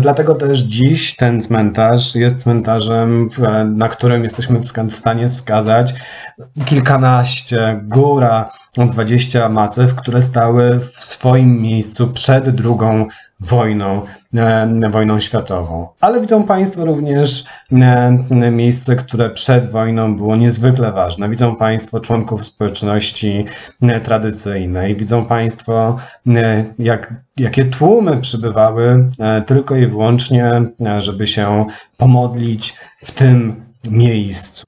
Dlatego też dziś ten cmentarz jest cmentarzem, na którym jesteśmy w stanie wskazać kilkanaście, góra 20 macew, które stały w swoim miejscu przed drugą wojną, e, wojną światową. Ale widzą Państwo również e, miejsce, które przed wojną było niezwykle ważne. Widzą Państwo członków społeczności e, tradycyjnej. Widzą Państwo, jak, jakie tłumy przybywały tylko i wyłącznie, żeby się pomodlić w tym miejscu.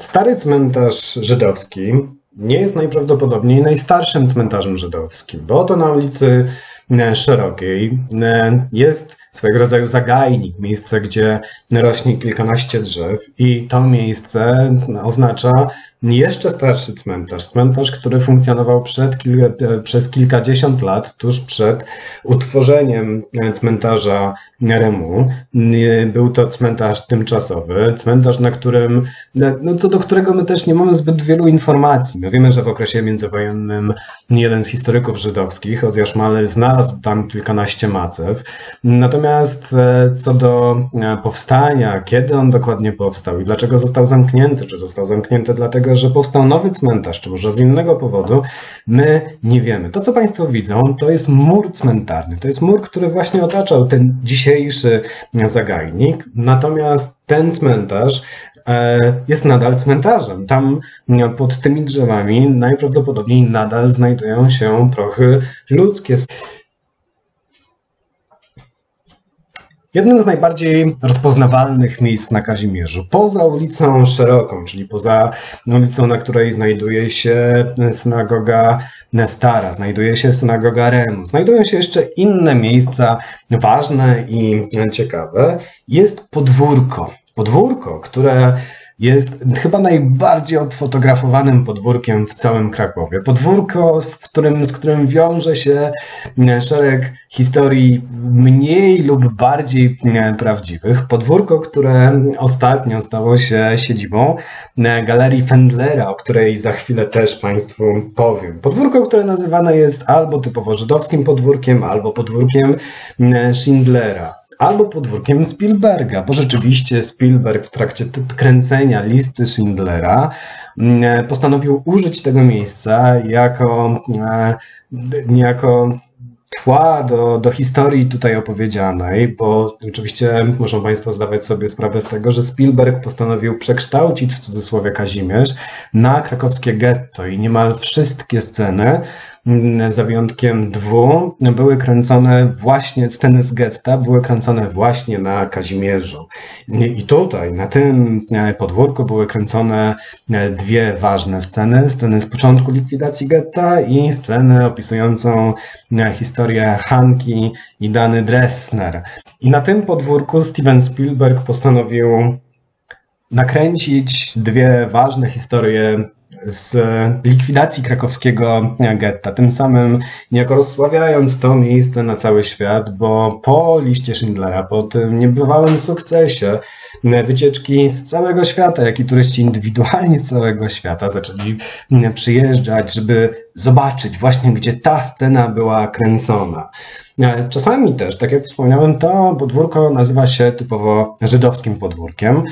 Stary cmentarz żydowski nie jest najprawdopodobniej najstarszym cmentarzem żydowskim, bo to na ulicy E, szerokiej e, jest swego rodzaju zagajnik, miejsce, gdzie rośnie kilkanaście drzew i to miejsce oznacza jeszcze starszy cmentarz. Cmentarz, który funkcjonował przed, przez kilkadziesiąt lat, tuż przed utworzeniem cmentarza Remu. Był to cmentarz tymczasowy, cmentarz, na którym, no, co do którego my też nie mamy zbyt wielu informacji. My wiemy, że w okresie międzywojennym jeden z historyków żydowskich, Ozjasz Maler, znalazł tam kilkanaście macew. Natomiast e, co do e, powstania, kiedy on dokładnie powstał i dlaczego został zamknięty, czy został zamknięty dlatego, że powstał nowy cmentarz, czy może z innego powodu, my nie wiemy. To, co Państwo widzą, to jest mur cmentarny. To jest mur, który właśnie otaczał ten dzisiejszy zagajnik. Natomiast ten cmentarz e, jest nadal cmentarzem. Tam pod tymi drzewami najprawdopodobniej nadal znajdują się prochy ludzkie. Jednym z najbardziej rozpoznawalnych miejsc na Kazimierzu, poza ulicą Szeroką, czyli poza ulicą, na której znajduje się synagoga Stara, znajduje się synagoga Remu, znajdują się jeszcze inne miejsca ważne i ciekawe, jest podwórko. Podwórko, które jest chyba najbardziej obfotografowanym podwórkiem w całym Krakowie. Podwórko, w którym, z którym wiąże się e, szereg historii mniej lub bardziej e, prawdziwych. Podwórko, które ostatnio stało się siedzibą e, Galerii Fendlera, o której za chwilę też Państwu powiem. Podwórko, które nazywane jest albo typowo żydowskim podwórkiem, albo podwórkiem Schindlera albo podwórkiem Spielberga, bo rzeczywiście Spielberg w trakcie kręcenia listy Schindlera mm, postanowił użyć tego miejsca jako e, niejako tła do, do historii tutaj opowiedzianej, bo oczywiście muszą Państwo zdawać sobie sprawę z tego, że Spielberg postanowił przekształcić w cudzysłowie Kazimierz na krakowskie getto i niemal wszystkie sceny za wyjątkiem dwu, były kręcone właśnie, sceny z getta były kręcone właśnie na Kazimierzu. I tutaj, na tym e, podwórku były kręcone e, dwie ważne sceny. Sceny z początku likwidacji getta i scenę opisującą e, historię Hanki i Dany Dressner. I na tym podwórku Steven Spielberg postanowił nakręcić dwie ważne historie z likwidacji krakowskiego getta, tym samym niejako rozsławiając to miejsce na cały świat, bo po liście Schindlera, po tym niebywałym sukcesie, wycieczki z całego świata, jak i turyści indywidualni z całego świata zaczęli przyjeżdżać, żeby zobaczyć właśnie, gdzie ta scena była kręcona. Czasami też, tak jak wspomniałem, to podwórko nazywa się typowo żydowskim podwórkiem,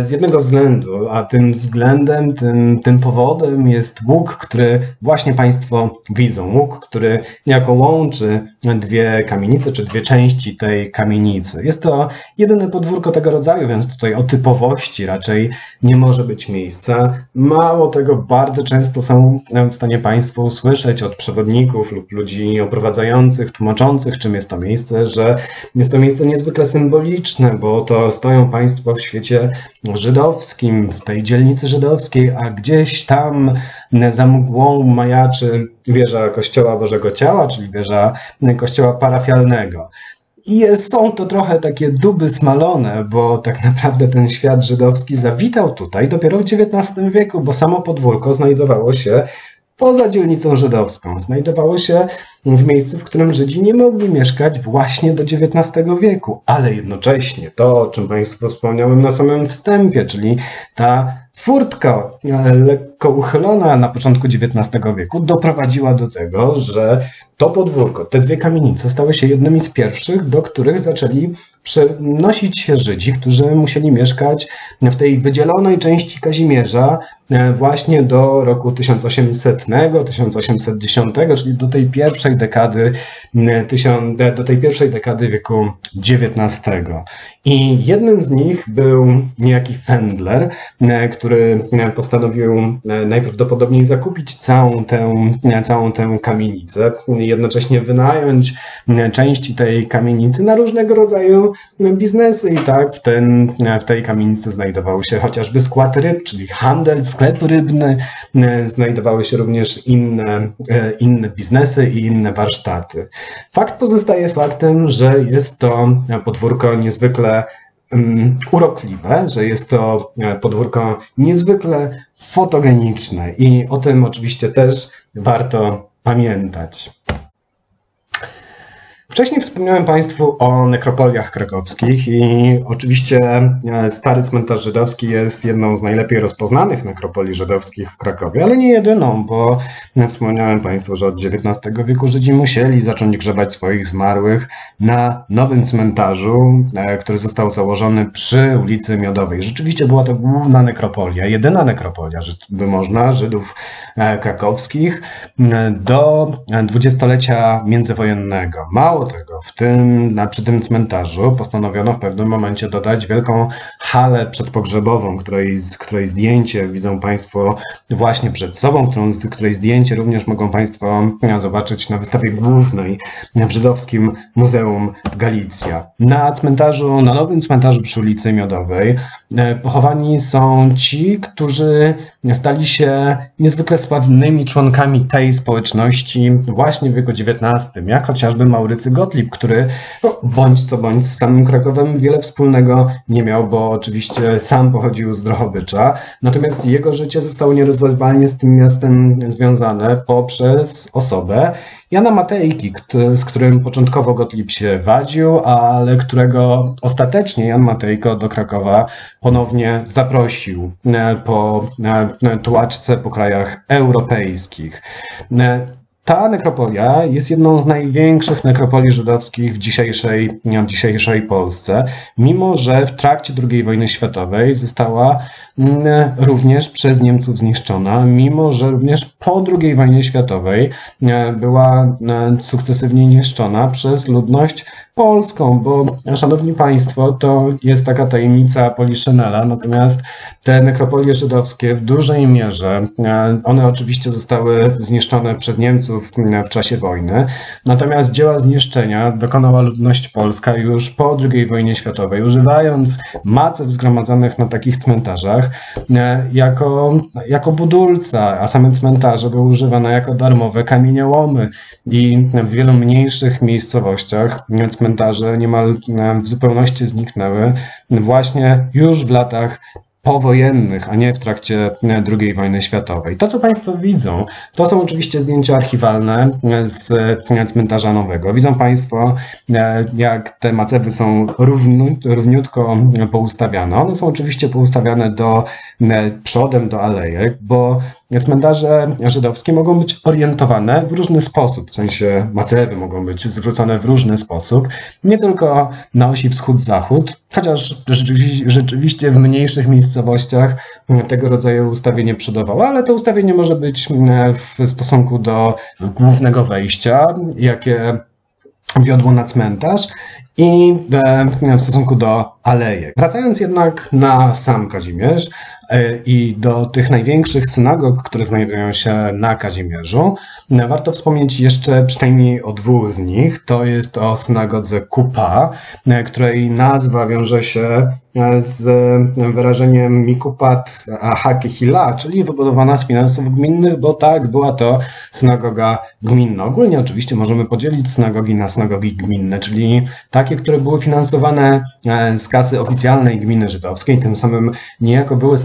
z jednego względu, a tym względem, tym, tym powodem jest łuk, który właśnie Państwo widzą. Łuk, który niejako łączy dwie kamienice, czy dwie części tej kamienicy. Jest to jedyne podwórko tego rodzaju, więc tutaj o typowości raczej nie może być miejsca. Mało tego, bardzo często są w stanie Państwo usłyszeć od przewodników lub ludzi oprowadzających, tłumaczących, czym jest to miejsce, że jest to miejsce niezwykle symboliczne, bo to stoją Państwo w świecie żydowskim, w tej dzielnicy żydowskiej, a gdzieś tam za mgłą majaczy wieża Kościoła Bożego Ciała, czyli wieża Kościoła parafialnego. I są to trochę takie duby smalone, bo tak naprawdę ten świat żydowski zawitał tutaj dopiero w XIX wieku, bo samo podwórko znajdowało się poza dzielnicą żydowską. Znajdowało się w miejscu, w którym Żydzi nie mogli mieszkać właśnie do XIX wieku, ale jednocześnie to, o czym Państwu wspomniałem na samym wstępie, czyli ta Furtka e, lekko uchylona na początku XIX wieku doprowadziła do tego, że to podwórko, te dwie kamienice stały się jednymi z pierwszych, do których zaczęli przenosić się Żydzi, którzy musieli mieszkać w tej wydzielonej części Kazimierza e, właśnie do roku 1800, 1810, czyli do tej pierwszej dekady, do tej pierwszej dekady wieku XIX. I jednym z nich był niejaki Fendler, e, który postanowił najprawdopodobniej zakupić całą tę, całą tę kamienicę jednocześnie wynająć części tej kamienicy na różnego rodzaju biznesy i tak w, ten, w tej kamienicy znajdował się chociażby skład ryb, czyli handel, sklep rybny, znajdowały się również inne, inne biznesy i inne warsztaty. Fakt pozostaje faktem, że jest to podwórko niezwykle urokliwe, że jest to podwórko niezwykle fotogeniczne i o tym oczywiście też warto pamiętać. Wcześniej wspomniałem Państwu o nekropoliach krakowskich i oczywiście e, stary cmentarz żydowski jest jedną z najlepiej rozpoznanych nekropolii żydowskich w Krakowie, ale nie jedyną, bo wspomniałem Państwu, że od XIX wieku Żydzi musieli zacząć grzebać swoich zmarłych na nowym cmentarzu, e, który został założony przy ulicy Miodowej. Rzeczywiście była to główna nekropolia, jedyna nekropolia, by można, Żydów e, krakowskich do dwudziestolecia międzywojennego. Mało tego, w tym, na, przy tym cmentarzu postanowiono w pewnym momencie dodać wielką halę przedpogrzebową, której, której zdjęcie widzą Państwo właśnie przed sobą, którą, której zdjęcie również mogą Państwo zobaczyć na wystawie głównej w Żydowskim Muzeum Galicja. Na cmentarzu, na nowym cmentarzu przy ulicy Miodowej e, pochowani są ci, którzy stali się niezwykle sławnymi członkami tej społeczności właśnie w wieku XIX, jak chociażby Maurycy Gottlieb, który no, bądź co bądź z samym Krakowem wiele wspólnego nie miał, bo oczywiście sam pochodził z Drohobycza, natomiast jego życie zostało nierozerwalnie z tym miastem związane poprzez osobę Jana Matejki, z którym początkowo Gottlieb się wadził, ale którego ostatecznie Jan Matejko do Krakowa ponownie zaprosił e, po e, tułaczce po krajach europejskich. Ta nekropolia jest jedną z największych nekropolii żydowskich w dzisiejszej, w dzisiejszej Polsce, mimo że w trakcie II wojny światowej została mm, również przez Niemców zniszczona, mimo że również po II wojnie światowej e, była e, sukcesywnie niszczona przez ludność polską, bo szanowni państwo, to jest taka tajemnica Poliszynela, natomiast te nekropolie żydowskie w dużej mierze, e, one oczywiście zostały zniszczone przez Niemców w czasie wojny, natomiast dzieła zniszczenia dokonała ludność polska już po II wojnie światowej, używając macew zgromadzonych na takich cmentarzach e, jako, jako budulca, a same cmentarze były używane jako darmowe kamieniołomy i w wielu mniejszych miejscowościach cmentarze niemal e, w zupełności zniknęły właśnie już w latach powojennych, a nie w trakcie II wojny światowej. To, co Państwo widzą, to są oczywiście zdjęcia archiwalne z cmentarza nowego. Widzą Państwo, jak te macewy są równiutko poustawiane. One są oczywiście poustawiane do, przodem do alejek, bo cmentarze żydowskie mogą być orientowane w różny sposób, w sensie macewy mogą być zwrócone w różny sposób, nie tylko na osi wschód-zachód, chociaż rzeczywiście w mniejszych miejscowościach tego rodzaju ustawienie przedawało, ale to ustawienie może być w stosunku do głównego wejścia, jakie wiodło na cmentarz i w stosunku do alejek. Wracając jednak na sam Kazimierz, E, i do tych największych synagog, które znajdują się na Kazimierzu, warto wspomnieć jeszcze przynajmniej o dwóch z nich. To jest o synagodze Kupa, e, której nazwa wiąże się z wyrażeniem Mikupat Hakehila, czyli wybudowana z finansów gminnych, bo tak, była to synagoga gminna. Ogólnie oczywiście możemy podzielić synagogi na synagogi gminne, czyli takie, które były finansowane e, z kasy oficjalnej gminy żydowskiej, tym samym niejako były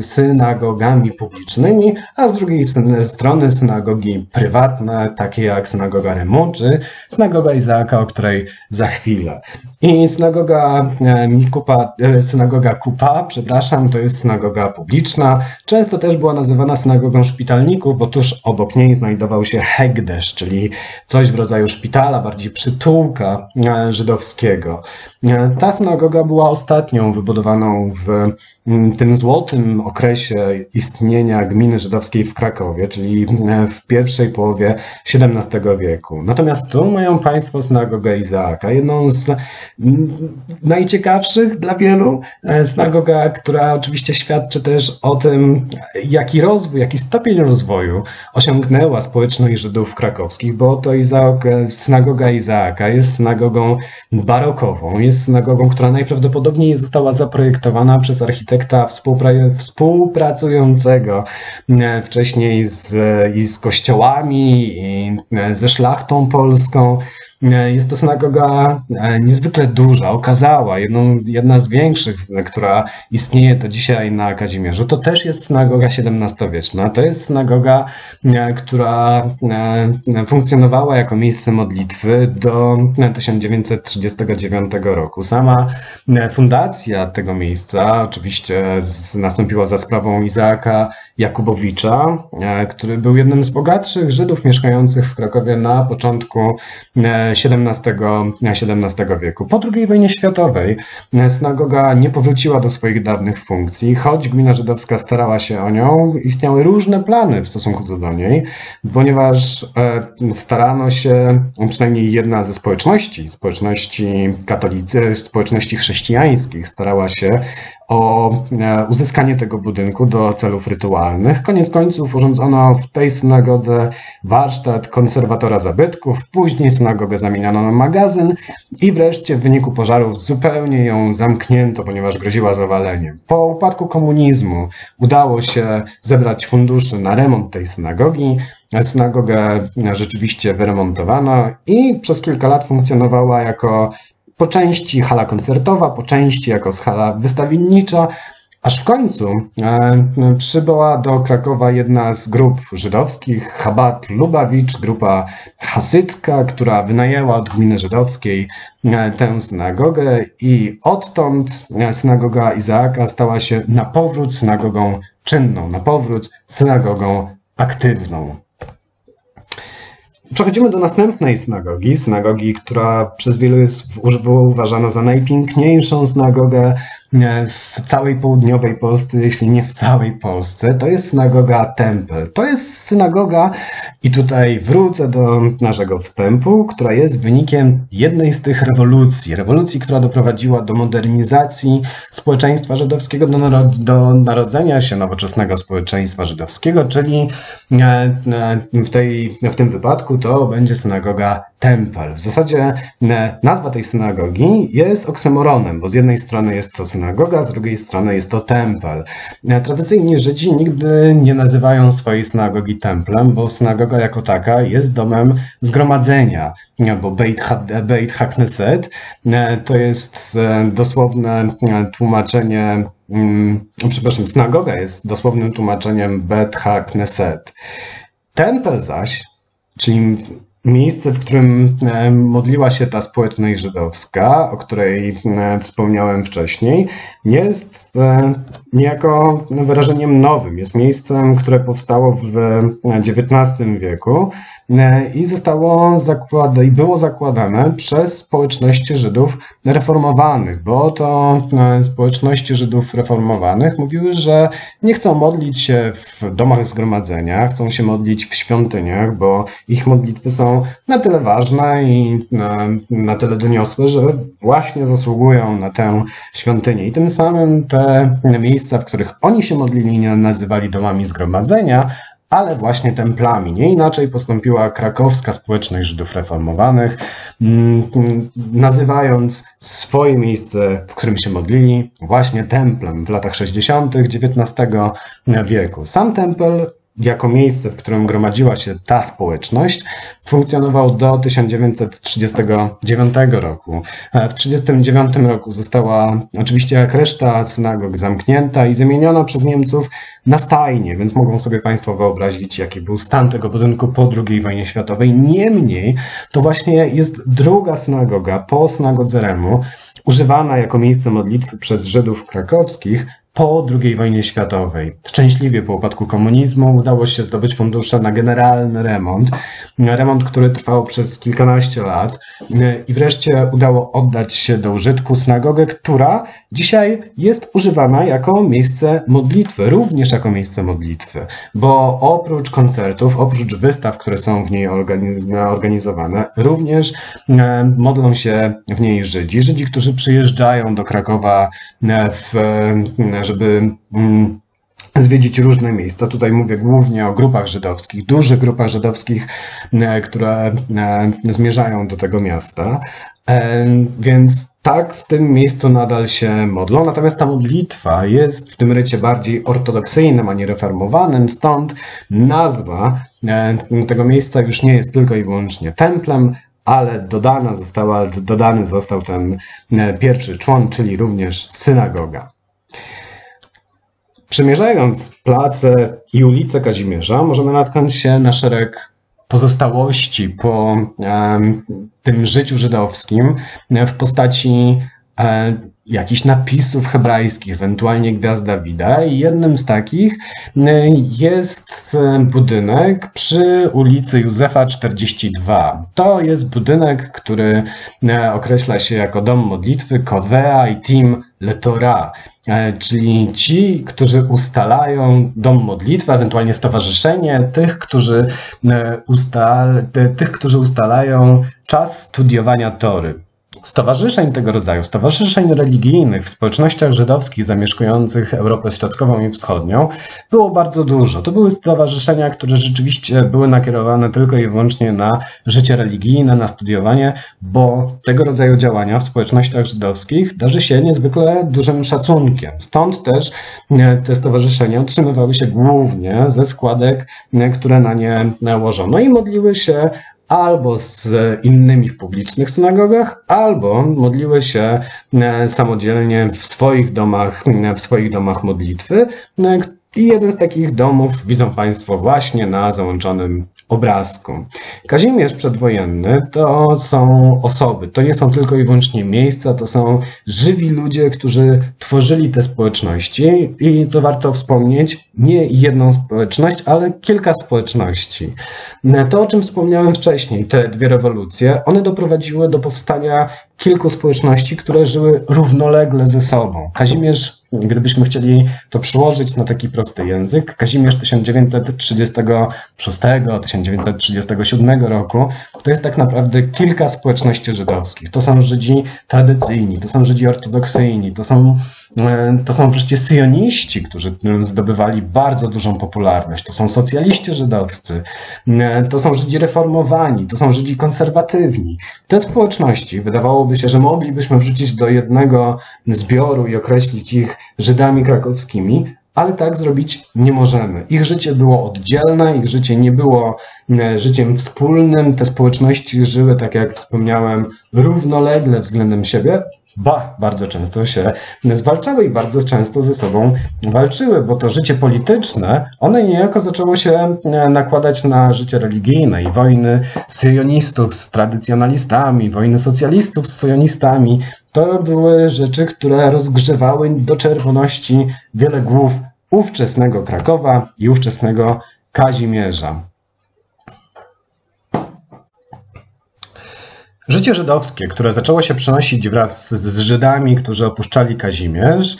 synagogami publicznymi, a z drugiej strony synagogi prywatne, takie jak synagoga Remoczy, synagoga Izaaka, o której za chwilę. I synagoga e, Kupa, e, synagoga Kupa, przepraszam, to jest synagoga publiczna. Często też była nazywana synagogą szpitalników, bo tuż obok niej znajdował się Hegdesz, czyli coś w rodzaju szpitala, bardziej przytułka e, żydowskiego. Ta synagoga była ostatnią wybudowaną w tym złotym okresie istnienia gminy żydowskiej w Krakowie, czyli e, w pierwszej połowie XVII wieku. Natomiast tu mają Państwo synagogę Izaaka, jedną z najciekawszych dla wielu, e, synagoga, która oczywiście świadczy też o tym, jaki rozwój, jaki stopień rozwoju osiągnęła społeczność Żydów krakowskich, bo to Izaak, e, synagoga Izaaka jest synagogą barokową, jest synagogą, która najprawdopodobniej została zaprojektowana przez architekta architekta współpracującego e, wcześniej z, i z kościołami, i e, ze szlachtą polską. E, jest to synagoga e, niezwykle duża, okazała, jedną, jedna z większych, która istnieje to dzisiaj na Kazimierzu. To też jest synagoga XVII-wieczna. To jest synagoga, e, która funkcjonowała jako miejsce modlitwy do 1939 roku. Sama fundacja tego miejsca oczywiście nastąpiła za sprawą Izaaka Jakubowicza, który był jednym z bogatszych Żydów mieszkających w Krakowie na początku XVII, XVII wieku. Po II wojnie światowej synagoga nie powróciła do swoich dawnych funkcji, choć gmina żydowska starała się o nią, istniały różne plany w stosunku do niej, ponieważ e, starano się, przynajmniej jedna ze społeczności, społeczności katolicy, społeczności chrześcijańskich starała się o e, uzyskanie tego budynku do celów rytualnych. Koniec końców urządzono w tej synagodze warsztat konserwatora zabytków, później synagogę zamieniono na magazyn i wreszcie w wyniku pożarów zupełnie ją zamknięto, ponieważ groziła zawaleniem. Po upadku komunizmu udało się zebrać fundusze na remont tej synagogi. Synagogę rzeczywiście wyremontowano i przez kilka lat funkcjonowała jako po części hala koncertowa, po części jako hala wystawiennicza, aż w końcu e, przybyła do Krakowa jedna z grup żydowskich, Chabad Lubawicz, grupa hasycka, która wynajęła od gminy żydowskiej e, tę synagogę i odtąd e, synagoga Izaaka stała się na powrót synagogą czynną, na powrót synagogą aktywną. Przechodzimy do następnej synagogi, synagogi, która przez wielu jest uważana za najpiękniejszą synagogę w całej południowej Polsce, jeśli nie w całej Polsce, to jest synagoga Tempel. To jest synagoga, i tutaj wrócę do naszego wstępu, która jest wynikiem jednej z tych rewolucji. Rewolucji, która doprowadziła do modernizacji społeczeństwa żydowskiego, do, narod do narodzenia się nowoczesnego społeczeństwa żydowskiego, czyli e, e, w, tej, w tym wypadku to będzie synagoga Tempel. W zasadzie e, nazwa tej synagogi jest oksymoronem, bo z jednej strony jest to synagoga, z drugiej strony jest to tempel. E, tradycyjnie Żydzi nigdy nie nazywają swojej synagogi templem, bo synagoga jako taka jest domem zgromadzenia, e, bo Beit, Beit HaKneset to jest dosłowne tłumaczenie mm, przepraszam, synagoga jest dosłownym tłumaczeniem Bet HaKneset. Tempel zaś, czyli miejsce, w którym e, modliła się ta społeczność żydowska, o której e, wspomniałem wcześniej, jest e, niejako wyrażeniem nowym. Jest miejscem, które powstało w XIX wieku i zostało zakłada, i było zakładane przez społeczności Żydów reformowanych, bo to społeczności Żydów reformowanych mówiły, że nie chcą modlić się w domach zgromadzenia, chcą się modlić w świątyniach, bo ich modlitwy są na tyle ważne i na, na tyle doniosłe, że właśnie zasługują na tę świątynię. I tym samym te miejsca, w których oni się modlili, nie nazywali domami zgromadzenia, ale właśnie templami. Nie inaczej postąpiła krakowska społeczność Żydów reformowanych, mm, nazywając swoje miejsce, w którym się modlili, właśnie templem w latach 60. XIX wieku. Sam tempel jako miejsce, w którym gromadziła się ta społeczność, funkcjonował do 1939 roku. W 1939 roku została oczywiście jak reszta synagog zamknięta i zamieniona przez Niemców na stajnie, więc mogą sobie Państwo wyobrazić, jaki był stan tego budynku po II wojnie światowej. Niemniej to właśnie jest druga synagoga po synagodze Remu, używana jako miejsce modlitwy przez Żydów krakowskich po II wojnie światowej. Szczęśliwie po upadku komunizmu udało się zdobyć fundusze na generalny remont. Remont, który trwał przez kilkanaście lat i wreszcie udało oddać się do użytku synagogę, która dzisiaj jest używana jako miejsce modlitwy, również jako miejsce modlitwy, bo oprócz koncertów, oprócz wystaw, które są w niej organizowane, również e, modlą się w niej Żydzi. Żydzi, którzy przyjeżdżają do Krakowa e, w żeby mm, zwiedzić różne miejsca. Tutaj mówię głównie o grupach żydowskich, dużych grupach żydowskich, e, które e, zmierzają do tego miasta. E, więc tak, w tym miejscu nadal się modlą, natomiast ta modlitwa jest w tym rycie bardziej ortodoksyjnym, a nie reformowanym, stąd nazwa tego miejsca już nie jest tylko i wyłącznie templem, ale dodana została, dodany został ten pierwszy człon, czyli również synagoga. Przemierzając place i ulice Kazimierza, możemy natknąć się na szereg pozostałości po e, tym życiu żydowskim w postaci e, jakichś napisów hebrajskich, ewentualnie Gwiazd Dawida. I jednym z takich e, jest budynek przy ulicy Józefa 42. To jest budynek, który e, określa się jako dom modlitwy Kovea i Tim Letora. E, czyli ci, którzy ustalają dom modlitwy, ewentualnie stowarzyszenie tych, którzy, e, ustal, tych, którzy ustalają czas studiowania tory. Stowarzyszeń tego rodzaju, stowarzyszeń religijnych w społecznościach żydowskich zamieszkujących Europę Środkową i Wschodnią było bardzo dużo. To były stowarzyszenia, które rzeczywiście były nakierowane tylko i wyłącznie na życie religijne, na studiowanie, bo tego rodzaju działania w społecznościach żydowskich darzy się niezwykle dużym szacunkiem. Stąd też e, te stowarzyszenia utrzymywały się głównie ze składek, e, które na nie nałożono i modliły się albo z innymi w publicznych synagogach, albo modliły się e, samodzielnie w swoich domach, e, w swoich domach modlitwy. I jeden z takich domów widzą Państwo właśnie na załączonym obrazku. Kazimierz przedwojenny to są osoby, to nie są tylko i wyłącznie miejsca, to są żywi ludzie, którzy tworzyli te społeczności i to warto wspomnieć, nie jedną społeczność, ale kilka społeczności. To, o czym wspomniałem wcześniej, te dwie rewolucje, one doprowadziły do powstania kilku społeczności, które żyły równolegle ze sobą. Kazimierz, gdybyśmy chcieli to przyłożyć na taki prosty język, Kazimierz 1936-1937 roku to jest tak naprawdę kilka społeczności żydowskich. To są Żydzi tradycyjni, to są Żydzi ortodoksyjni, to są to są wreszcie syjoniści, którzy zdobywali bardzo dużą popularność. To są socjaliści żydowscy, e, to są Żydzi reformowani, to są Żydzi konserwatywni. Te społeczności wydawałoby się, że moglibyśmy wrzucić do jednego zbioru i określić ich Żydami krakowskimi, ale tak zrobić nie możemy. Ich życie było oddzielne, ich życie nie było e, życiem wspólnym. Te społeczności żyły, tak jak wspomniałem, równolegle względem siebie, ba, bardzo często się zwalczały i bardzo często ze sobą walczyły, bo to życie polityczne, one niejako zaczęło się e, nakładać na życie religijne i wojny syjonistów z tradycjonalistami, wojny socjalistów z syjonistami. To były rzeczy, które rozgrzewały do czerwoności wiele głów ówczesnego Krakowa i ówczesnego Kazimierza. Życie żydowskie, które zaczęło się przenosić wraz z Żydami, którzy opuszczali Kazimierz,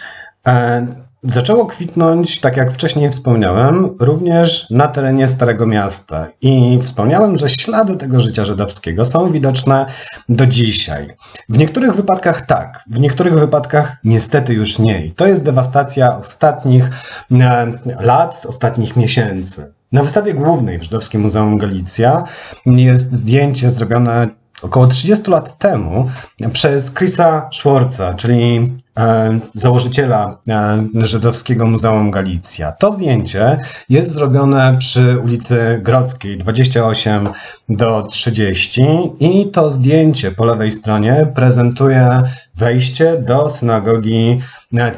e, zaczęło kwitnąć, tak jak wcześniej wspomniałem, również na terenie Starego Miasta. I wspomniałem, że ślady tego życia żydowskiego są widoczne do dzisiaj. W niektórych wypadkach tak, w niektórych wypadkach niestety już nie. I to jest dewastacja ostatnich e, lat, ostatnich miesięcy. Na wystawie głównej w Żydowskim Muzeum Galicja jest zdjęcie zrobione około 30 lat temu przez Chrisa Schwarza, czyli założyciela e, żydowskiego Muzeum Galicja. To zdjęcie jest zrobione przy ulicy Grodzkiej 28 do 30 i to zdjęcie po lewej stronie prezentuje wejście do synagogi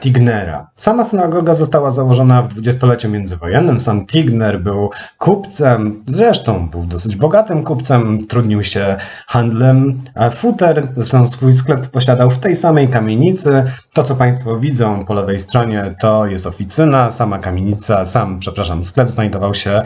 Tignera. Sama synagoga została założona w dwudziestoleciu międzywojennym. Sam Tigner był kupcem, zresztą był dosyć bogatym kupcem, trudnił się handlem futer, zresztą swój sklep posiadał w tej samej kamienicy. To, co Państwo widzą po lewej stronie, to jest oficyna, sama kamienica, sam, przepraszam, sklep znajdował się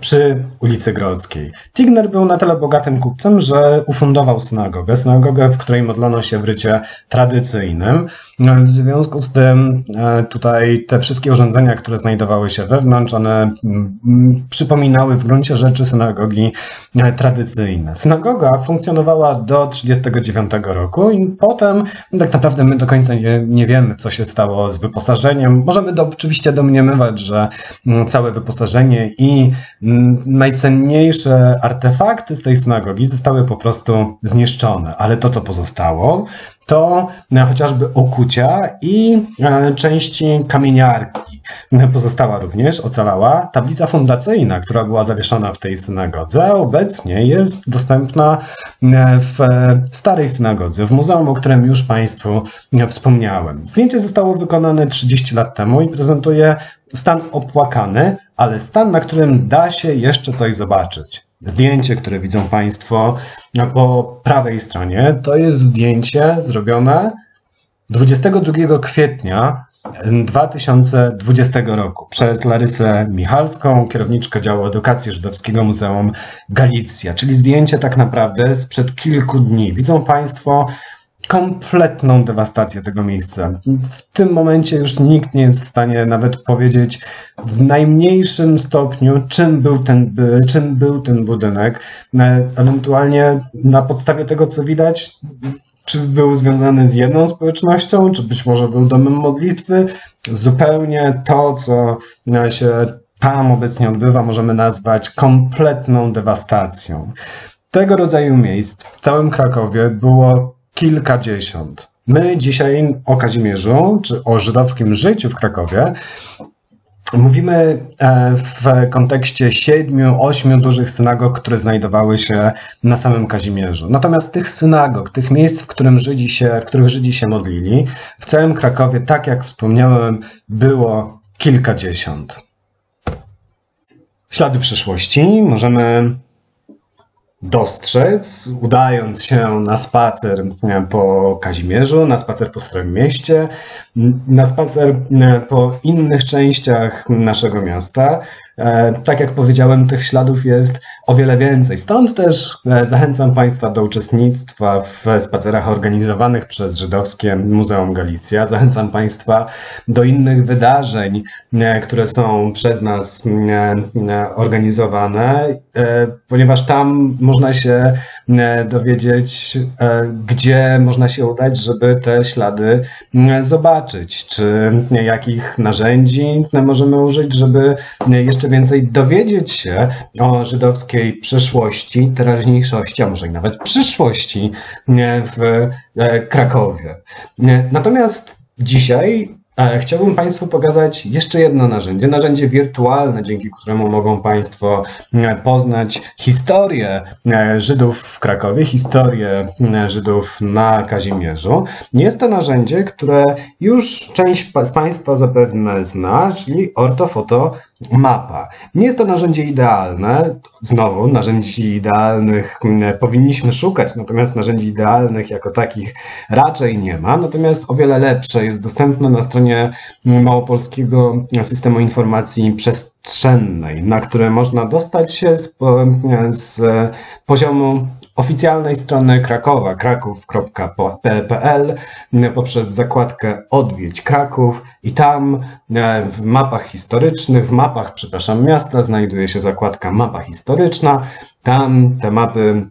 przy ulicy Grodzkiej. Tigner był na tyle bogatym kupcem, że ufundował synagogę, synagogę, w której modlono się w rycie tradycyjnym. W związku z tym e, tutaj te wszystkie urządzenia, które znajdowały się wewnątrz, one mm, przypominały w gruncie rzeczy synagogi e, tradycyjne. Synagoga funkcjonowała do 1939 roku i potem tak naprawdę my do końca nie, nie wiemy, co się stało z wyposażeniem. Możemy do, oczywiście domniemywać, że mm, całe wyposażenie i mm, najcenniejsze artefakty z tej synagogi zostały po prostu zniszczone, ale to, co pozostało, to e, chociażby okucia i e, części kamieniarki. Pozostała również, ocalała tablica fundacyjna, która była zawieszona w tej synagodze. Obecnie jest dostępna e, w starej synagodze, w muzeum, o którym już Państwu wspomniałem. Zdjęcie zostało wykonane 30 lat temu i prezentuje stan opłakany, ale stan, na którym da się jeszcze coś zobaczyć. Zdjęcie, które widzą Państwo po prawej stronie, to jest zdjęcie zrobione 22 kwietnia 2020 roku przez Larysę Michalską, kierowniczkę działu edukacji Żydowskiego Muzeum Galicja, czyli zdjęcie tak naprawdę sprzed kilku dni. Widzą Państwo kompletną dewastację tego miejsca. W tym momencie już nikt nie jest w stanie nawet powiedzieć w najmniejszym stopniu, czym był ten, czym był ten budynek. E, ewentualnie na podstawie tego, co widać, czy był związany z jedną społecznością, czy być może był domem modlitwy. Zupełnie to, co się tam obecnie odbywa, możemy nazwać kompletną dewastacją. Tego rodzaju miejsc w całym Krakowie było kilkadziesiąt. My dzisiaj o Kazimierzu, czy o żydowskim życiu w Krakowie, Mówimy e, w kontekście siedmiu, ośmiu dużych synagog, które znajdowały się na samym Kazimierzu. Natomiast tych synagog, tych miejsc, w, którym Żydzi się, w których Żydzi się modlili, w całym Krakowie, tak jak wspomniałem, było kilkadziesiąt. Ślady przeszłości możemy dostrzec, udając się na spacer po Kazimierzu, na spacer po Starym Mieście, na spacer po innych częściach naszego miasta. E, tak jak powiedziałem, tych śladów jest o wiele więcej. Stąd też e, zachęcam Państwa do uczestnictwa w spacerach organizowanych przez Żydowskie Muzeum Galicja. Zachęcam Państwa do innych wydarzeń, e, które są przez nas organizowane, ponieważ tam można się dowiedzieć, gdzie można się udać, żeby te ślady zobaczyć, czy jakich narzędzi możemy użyć, żeby jeszcze więcej dowiedzieć się o żydowskiej przeszłości, teraźniejszości, a może nawet przyszłości w e, Krakowie. Natomiast dzisiaj e, Chciałbym Państwu pokazać jeszcze jedno narzędzie, narzędzie wirtualne, dzięki któremu mogą Państwo poznać historię e, Żydów w Krakowie, historię Żydów na Kazimierzu. Jest to narzędzie, które już część z Państwa zapewne zna, czyli ortofoto mapa. Nie jest to narzędzie idealne. Znowu, narzędzi idealnych mm, powinniśmy szukać, natomiast narzędzi idealnych jako takich raczej nie ma. Natomiast o wiele lepsze jest dostępne na stronie Małopolskiego Systemu Informacji Przestrzennej, na które można dostać się z, z poziomu oficjalnej strony Krakowa, kraków.pl poprzez zakładkę Odwiedź Kraków i tam e, w mapach historycznych, w mapach, przepraszam, miasta znajduje się zakładka Mapa Historyczna. Tam te mapy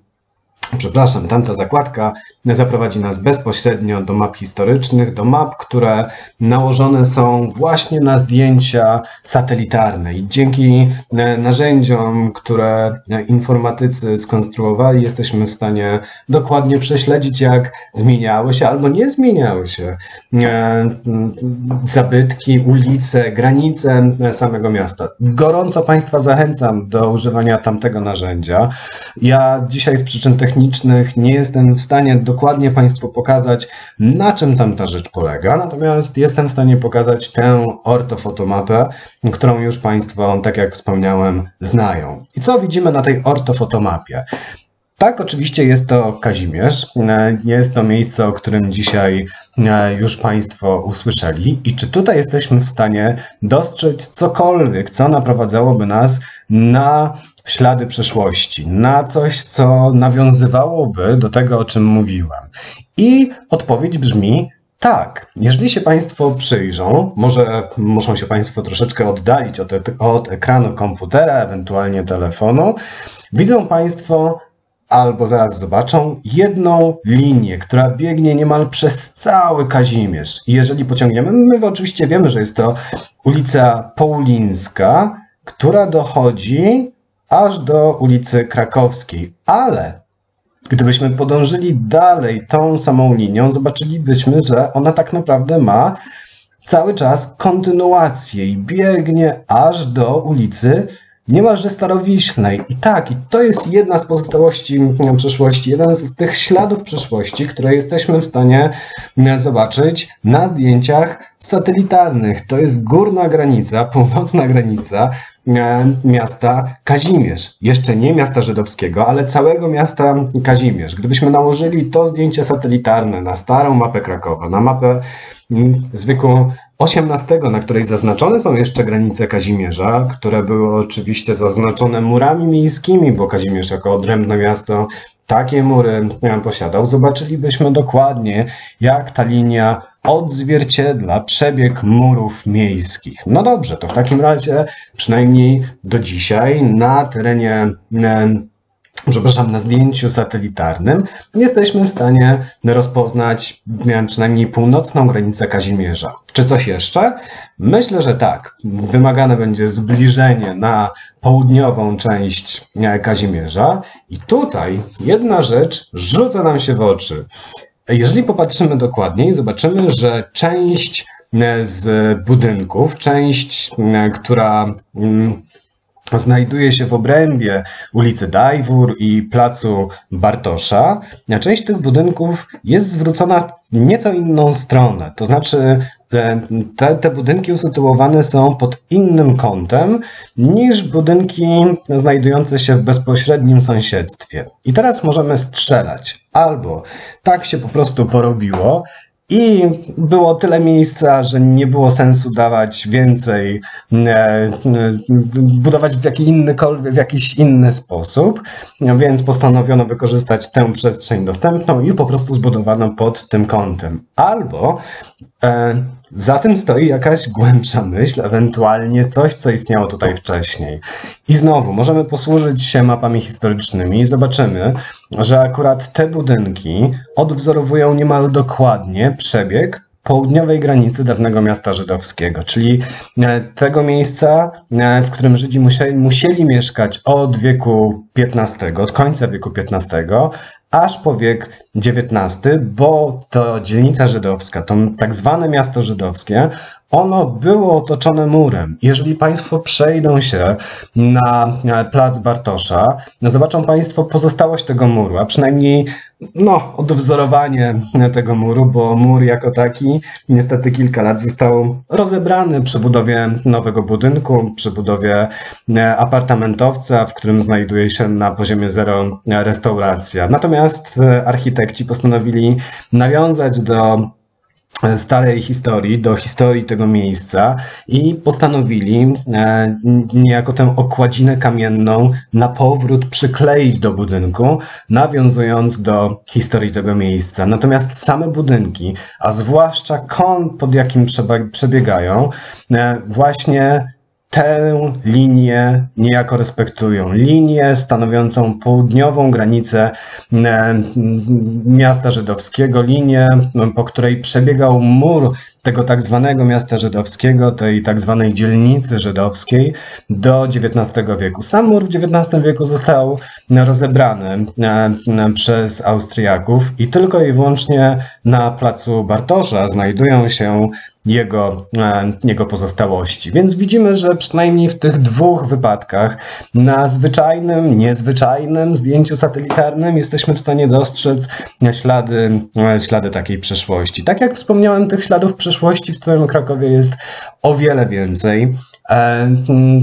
przepraszam, tamta zakładka zaprowadzi nas bezpośrednio do map historycznych, do map, które nałożone są właśnie na zdjęcia satelitarne. I dzięki e, narzędziom, które informatycy skonstruowali, jesteśmy w stanie dokładnie prześledzić, jak zmieniały się albo nie zmieniały się e, zabytki, ulice, granice samego miasta. Gorąco Państwa zachęcam do używania tamtego narzędzia. Ja dzisiaj z przyczyn technicznych nie jestem w stanie dokładnie Państwu pokazać, na czym tam ta rzecz polega, natomiast jestem w stanie pokazać tę ortofotomapę, którą już Państwo, tak jak wspomniałem, znają. I co widzimy na tej ortofotomapie? Tak, oczywiście jest to Kazimierz. Jest to miejsce, o którym dzisiaj e, już Państwo usłyszeli. I czy tutaj jesteśmy w stanie dostrzec cokolwiek, co naprowadzałoby nas na ślady przeszłości, na coś, co nawiązywałoby do tego, o czym mówiłem? I odpowiedź brzmi tak, jeżeli się Państwo przyjrzą, może muszą się Państwo troszeczkę oddalić od, od ekranu komputera, ewentualnie telefonu, widzą Państwo albo zaraz zobaczą jedną linię, która biegnie niemal przez cały Kazimierz. I jeżeli pociągniemy, my oczywiście wiemy, że jest to ulica Paulińska, która dochodzi aż do ulicy Krakowskiej, ale gdybyśmy podążyli dalej tą samą linią, zobaczylibyśmy, że ona tak naprawdę ma cały czas kontynuację i biegnie aż do ulicy niemalże starowiśnej. I tak, i to jest jedna z pozostałości przeszłości, jeden z tych śladów przeszłości, które jesteśmy w stanie mm, zobaczyć na zdjęciach satelitarnych. To jest górna granica, północna granica e, miasta Kazimierz. Jeszcze nie miasta żydowskiego, ale całego miasta Kazimierz. Gdybyśmy nałożyli to zdjęcie satelitarne na starą mapę Krakowa, na mapę mm, zwykłą 18, na której zaznaczone są jeszcze granice Kazimierza, które były oczywiście zaznaczone murami miejskimi, bo Kazimierz jako odrębne miasto takie mury posiadał, zobaczylibyśmy dokładnie, jak ta linia odzwierciedla przebieg murów miejskich. No dobrze, to w takim razie przynajmniej do dzisiaj na terenie przepraszam, na zdjęciu satelitarnym, jesteśmy w stanie rozpoznać przynajmniej północną granicę Kazimierza. Czy coś jeszcze? Myślę, że tak. Wymagane będzie zbliżenie na południową część e, Kazimierza i tutaj jedna rzecz rzuca nam się w oczy. Jeżeli popatrzymy dokładniej, zobaczymy, że część e, z budynków, część, e, która mm, znajduje się w obrębie ulicy Dajwór i placu Bartosza. Część tych budynków jest zwrócona w nieco inną stronę, to znaczy te, te budynki usytuowane są pod innym kątem niż budynki znajdujące się w bezpośrednim sąsiedztwie. I teraz możemy strzelać. Albo tak się po prostu porobiło, i było tyle miejsca, że nie było sensu dawać więcej, e, budować w, w jakiś inny sposób, więc postanowiono wykorzystać tę przestrzeń dostępną i po prostu zbudowano pod tym kątem. Albo e, za tym stoi jakaś głębsza myśl, ewentualnie coś, co istniało tutaj wcześniej. I znowu, możemy posłużyć się mapami historycznymi i zobaczymy, że akurat te budynki odwzorowują niemal dokładnie przebieg południowej granicy dawnego miasta żydowskiego, czyli e, tego miejsca, e, w którym Żydzi musieli, musieli mieszkać od wieku XV, od końca wieku XV, aż po wiek XIX, bo to dzielnica żydowska, to tak zwane miasto żydowskie, ono było otoczone murem. Jeżeli Państwo przejdą się na plac Bartosza, no zobaczą Państwo pozostałość tego muru, a przynajmniej no, odwzorowanie tego muru, bo mur jako taki niestety kilka lat został rozebrany przy budowie nowego budynku, przy budowie e, apartamentowca, w którym znajduje się na poziomie zero restauracja. Natomiast e, architekci postanowili nawiązać do starej historii, do historii tego miejsca i postanowili e, niejako tę okładzinę kamienną na powrót przykleić do budynku, nawiązując do historii tego miejsca. Natomiast same budynki, a zwłaszcza kąt, pod jakim przebiegają, e, właśnie tę linię niejako respektują. Linię stanowiącą południową granicę e, miasta żydowskiego, linię, po której przebiegał mur tego tak zwanego miasta żydowskiego, tej tak zwanej dzielnicy żydowskiej do XIX wieku. Sam mur w XIX wieku został rozebrany e, przez Austriaków i tylko i wyłącznie na placu Bartosza znajdują się jego, e, jego pozostałości. Więc widzimy, że przynajmniej w tych dwóch wypadkach, na zwyczajnym, niezwyczajnym zdjęciu satelitarnym, jesteśmy w stanie dostrzec ślady, e, ślady takiej przeszłości. Tak jak wspomniałem, tych śladów przeszłości w całym Krakowie jest o wiele więcej. E,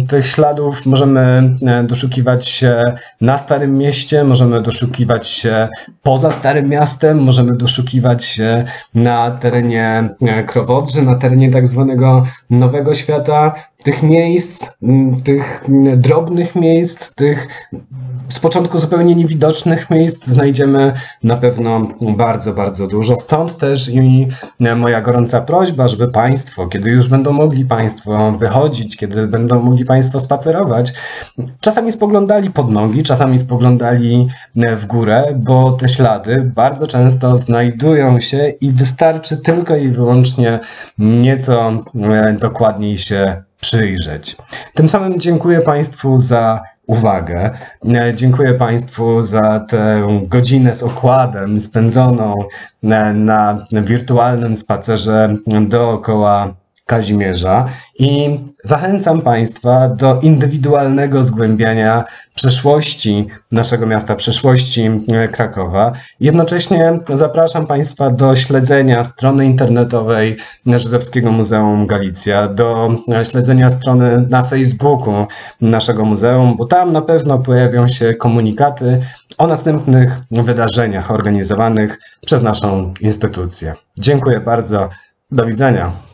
tych śladów możemy doszukiwać się na Starym Mieście, możemy doszukiwać się poza Starym Miastem, możemy doszukiwać się na terenie Krowodrzy, na terenie tak zwanego Nowego Świata, tych miejsc, tych drobnych miejsc, tych z początku zupełnie niewidocznych miejsc znajdziemy na pewno bardzo, bardzo dużo. Stąd też i moja gorąca prośba, żeby Państwo, kiedy już będą mogli Państwo wychodzić, kiedy będą mogli Państwo spacerować, czasami spoglądali pod nogi, czasami spoglądali w górę, bo te ślady bardzo często znajdują się i wystarczy tylko i wyłącznie nieco e, dokładniej się przyjrzeć. Tym samym dziękuję Państwu za uwagę. E, dziękuję Państwu za tę godzinę z okładem spędzoną na, na wirtualnym spacerze dookoła Kazimierza i zachęcam Państwa do indywidualnego zgłębiania przeszłości naszego miasta, przeszłości e, Krakowa. Jednocześnie zapraszam Państwa do śledzenia strony internetowej Żydowskiego Muzeum Galicja, do e, śledzenia strony na Facebooku naszego muzeum, bo tam na pewno pojawią się komunikaty o następnych wydarzeniach organizowanych przez naszą instytucję. Dziękuję bardzo. Do widzenia.